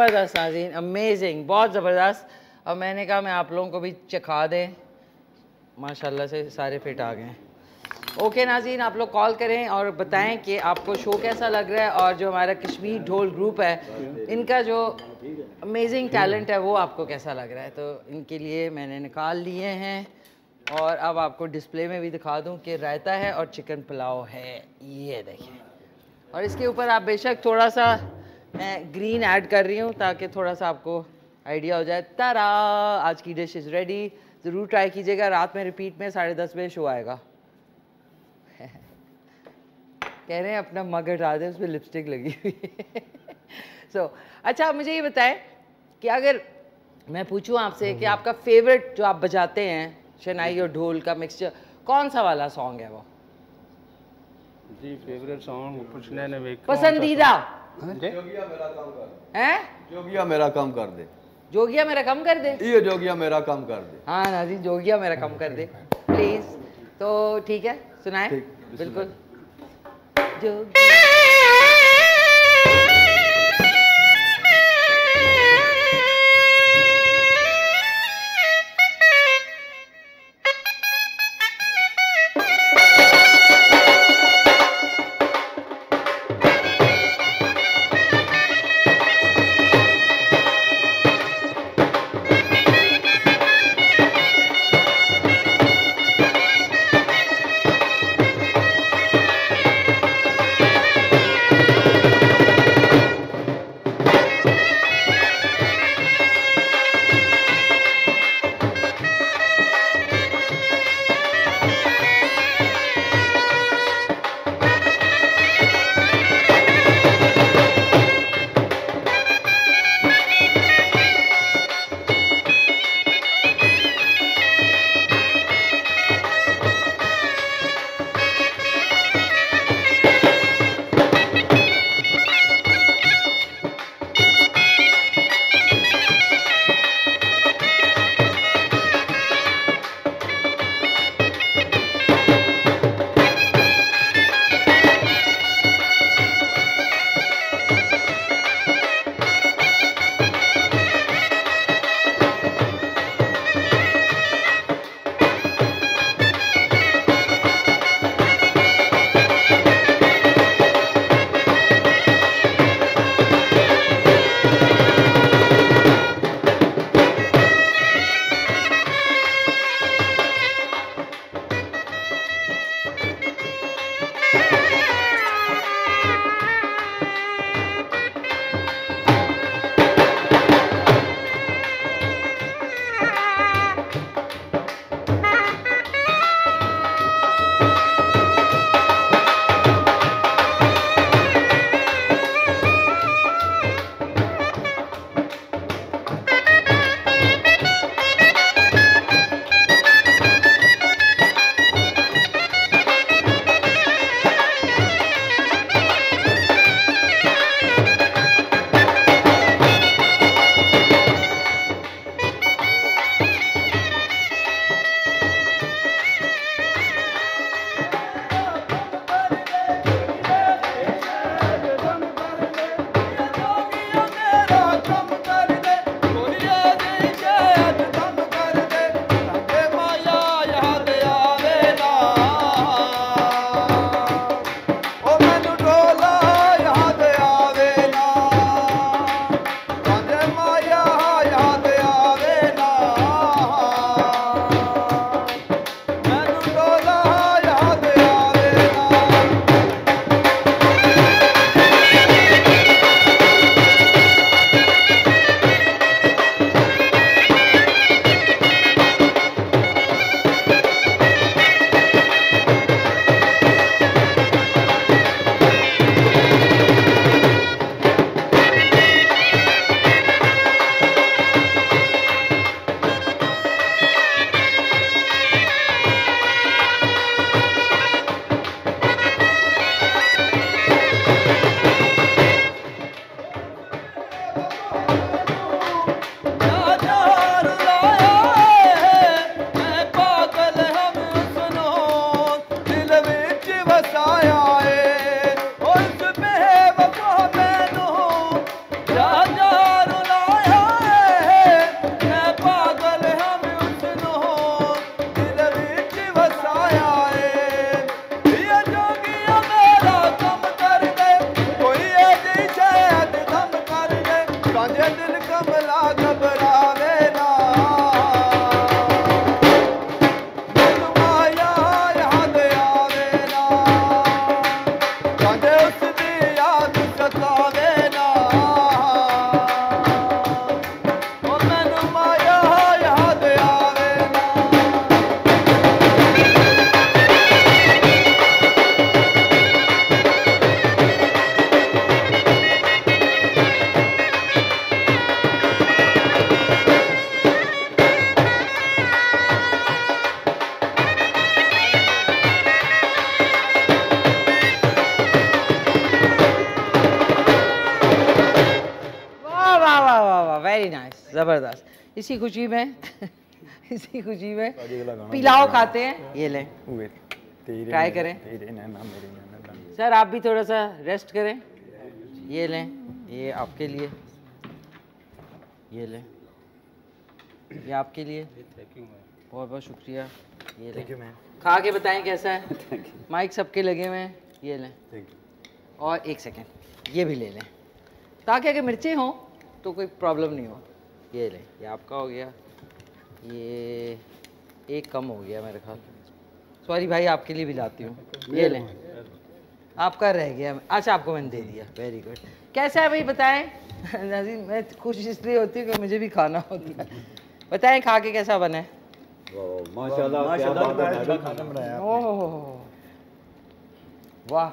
ज़बरदस्त नाजीन अमेजिंग बहुत ज़बरदस्त। और मैंने कहा मैं आप लोगों को भी चखा दें। माशाल्लाह से सारे फिट आ गए। ओके नाजीन, आप लोग कॉल करें और बताएँ कि आपको शो कैसा लग रहा है और जो हमारा कश्मीर ढोल ग्रुप है, इनका जो अमेजिंग टैलेंट है, वो आपको कैसा लग रहा है? तो इनके लिए मैंने निकाल लिए हैं और अब आपको डिस्प्ले में भी दिखा दूँ कि रायता है और चिकन पुलाव है। ये देखिए और इसके ऊपर आप बेशक थोड़ा सा मैं ग्रीन ऐड कर रही हूँ ताकि थोड़ा सा आपको आइडिया हो जाए। तारा आज की डिश इज़ रेडी ज़रूर ट्राई कीजिएगा। रात में रिपीट में साढ़े दस बजे शो आएगा। कह रहे हैं अपना मग हटा दे उस पर लिपस्टिक लगी हुई है। सो so, अच्छा आप मुझे ये बताएँ कि अगर मैं पूछूँ आपसे कि आपका फेवरेट जो आप बजाते हैं शनाई और ढोल का मिक्सचर कौन सा वाला सॉन्ग है वो? जी फेवरेट सॉन्ग पूछने पसंदीदा। हैं? जोगिया मेरा काम कर दे। जोगिया मेरा कम कर दे। ये जोगिया मेरा काम कर दे। हाँ नाजी जोगिया मेरा कम कर दे। प्लीज़ तो ठीक है सुनाए? बिल्कुल। जोगिया इसी खुशी में इसी खुशी में। पिलाओ खाते हैं। ये लें। ट्राई करें। सर आप भी थोड़ा सा रेस्ट करें। ये लें ये आपके लिए। ये लें। ये आपके लिए। बहुत बहुत शुक्रिया। ये लें। खा के बताएँ कैसा है। माइक सबके लगे हुए हैं। ये लें। और एक सेकेंड ये भी ले लें। ताकि अगर मिर्चें हों तो कोई प्रॉब्लम नहीं हो ये लें ये आपका हो गया। ये एक कम हो गया मेरे ख्याल सॉरी भाई आपके लिए भी लाती हूँ। ये लें। आपका रह गया। अच्छा आपको मैंने दे दिया। वेरी गुड कैसा है भाई बताएँ? नाज़रीन मैं खुश इसलिए होती हूँ कि मुझे भी खाना होता है बताएँ खा के कैसा बना है? माशाल्लाह क्या बात है ओह। वाह।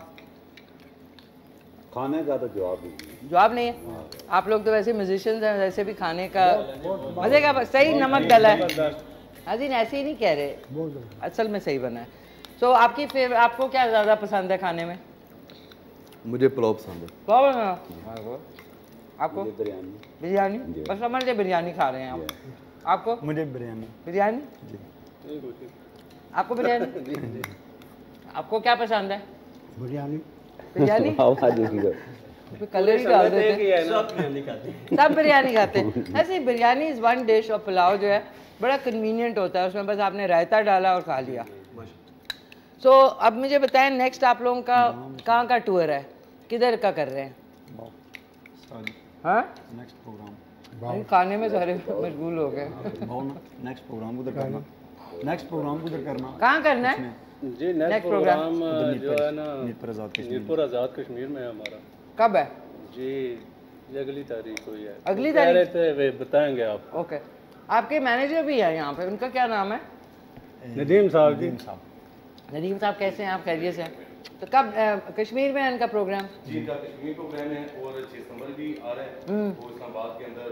खाने का तो जवाब ही नहीं जवाब नहीं है? आप लोग तो वैसे म्यूजिशियंस हैं वैसे भी खाने का मज़े का सही नमक डला है। हाजिन ऐसे ही नहीं कह रहे। असल में सही बना है। सो आपकी फेव आपको क्या ज़्यादा पसंद है खाने में? मुझे पुलाव पसंद है। क्या बना आपको? बिरयानी। बिरयानी? बस समझ के बिरयानी खा रहे हैं आप आपको? मुझे बिरयानी। बिरयानी? आपको बिरयानी? आपको क्या पसंद है? बिरयानी। बिरयानी? कलर डाल देते सब बिरयानी खाते हैं। सब बिरयानी खाते हैं। ऐसे बिरयानी इज़ वन डिश और पुलाव जो है बड़ा कन्वीनियंट होता है। उसमें बस आपने रायता डाला और खा लिया। सो so, अब मुझे बताएँ नेक्स्ट आप लोगों का कहाँ का टूर है? किधर का कर रहे हैं? हाँ? नेक्स्ट प्रोग्राम खाने में सारे मशगूल हो गए। नेक्स्ट प्रोग्राम उधर करना। नेक्स्ट प्रोग्राम उधर करना। कहाँ करना है? जी नेक्स्ट प्रोग्राम जो है ना मीरपुर आज़ाद कश्मीर मीरपुर आज़ाद कश्मीर में है हमारा। कब है? जी ये अगली तारीख को ही। है अगली वो कह रहे तारीख? थे वे बताएँगे आप। ओके। आपके मैनेजर भी है यहाँ पे उनका क्या नाम है? नदीम साहब जी। नदीम साहब। कैसे हैं? आप खैरियत से तो कब कश्मीर में है इनका प्रोग्राम जी का कश्मीर प्रोग्राम है और छः सितंबर भी आ रहा है। हम्म। और इस्लामाबाद के अंदर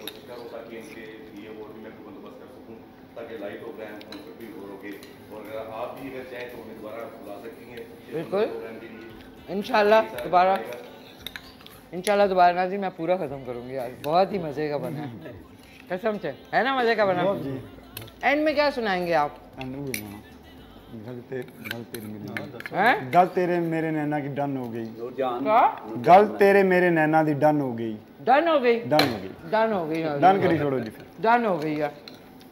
कोशिश करूँ ताकि इनके लिए और भी मैं बंदोबस्त कर सकूँ ताकि लाइव प्रोग्राम हो। रोके और आप भी अगर चाहें तो दोबारा बुला सकती हैं। बिल्कुल। प्रोग्राम इंशाल्लाह दोबारा। इंशाल्लाह दोबारा नाजी मैं पूरा ख़त्म करूँगी यार। बहुत ही मज़े का बना है। कसम से। है ना मज़े का बना? एंड में क्या सुनाएँगे आप? गल तेरे मेरे हैं गल तेरे मेरे नैना की डन हो गई। गल तेरे मेरे नैना की डन हो गई। डन हो गई? डन हो गई। डन हो गई डन करी छोड़ो जी डन हो गई यार।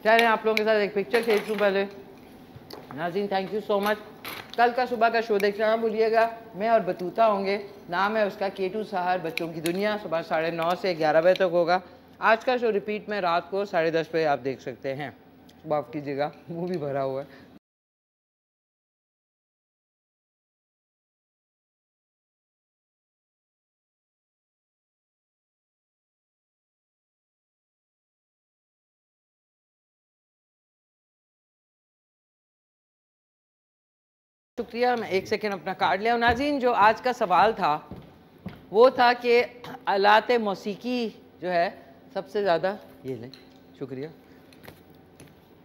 चलें आप लोगों के साथ एक पिक्चर खींच लूँ पहले। नाजीन थैंक यू सो मच कल का सुबह का शो देखना ना भूलिएगा। मैं और बतूता होंगे। नाम है उसका के टू सहार, बच्चों की दुनिया। सुबह साढ़े नौ से ग्यारह बजे तक होगा। आज का शो रिपीट में रात को साढ़े दस बजे आप देख सकते हैं। माफ़ कीजिएगा मुँह भी भरा हुआ है। शुक्रिया, मैं एक सेकेंड अपना कार्ड लिया नाजीन, जो आज का सवाल था, वो था कि आलात मौसीकी जो है, सबसे ज़्यादा, ये लें, शुक्रिया,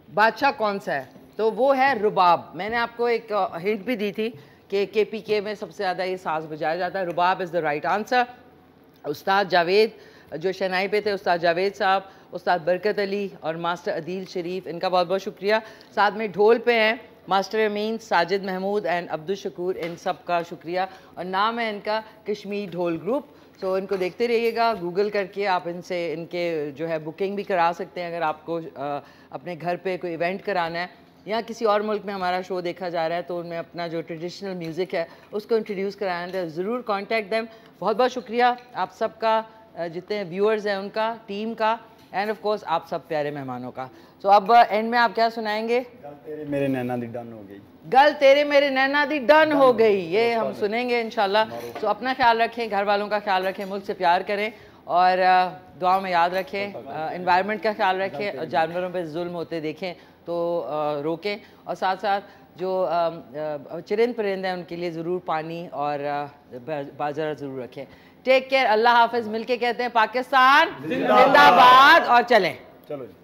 बादशाह कौन सा है? तो वो है रुबाब। मैंने आपको एक हिंट भी दी थी कि के पी के में सबसे ज़्यादा ये साज बजाया जाता है। Rubab is the right answer Ustad Javed, जो शनाई पे थे, उस्ताद जावेद साहब, उस्ताद बरकत अली और मास्टर अदील शरीफ, इनका बहुत बहुत शुक्रिया। साथ में ढोल पे हैं मास्टर अमीन साजिद महमूद एंड अब्दुल शकूर इन सब का शुक्रिया। और नाम है इनका कश्मीर ढोल ग्रुप सो इनको देखते रहिएगा गूगल करके आप इनसे इनके जो है बुकिंग भी करा सकते हैं अगर आपको अ, अपने घर पे कोई इवेंट कराना है। या किसी और मुल्क में हमारा शो देखा जा रहा है तो उनमें अपना जो ट्रेडिशनल म्यूज़िक है उसको इंट्रोड्यूस कराना है। ज़रूर कॉन्टैक्ट देम बहुत बहुत शुक्रिया आप सबका जितने व्यूअर्स हैं उनका टीम का। एंड ऑफ़ कोर्स आप सब प्यारे मेहमानों का। सो अब एंड में आप क्या सुनाएँगे? गल तेरे मेरे नैना की डन हो गई। गल तेरे मेरे नैना दी डन हो गई। ये हम सुनेंगे इंशाल्लाह। सो अपना ख्याल रखें घर वालों का ख्याल रखें मुल्क से प्यार करें। और दुआ में याद रखें इन्वायरमेंट का ख्याल रखें और जानवरों पर जुल्म होते देखें तो रोकें। और साथ साथ जो अ, चरिंद परिंद हैं उनके लिए ज़रूर पानी और बाजरा ज़रूर रखें। टेक केयर अल्लाह हाफिज़ मिलके कहते हैं पाकिस्तान जिंदाबाद। और चलें। चलो जी।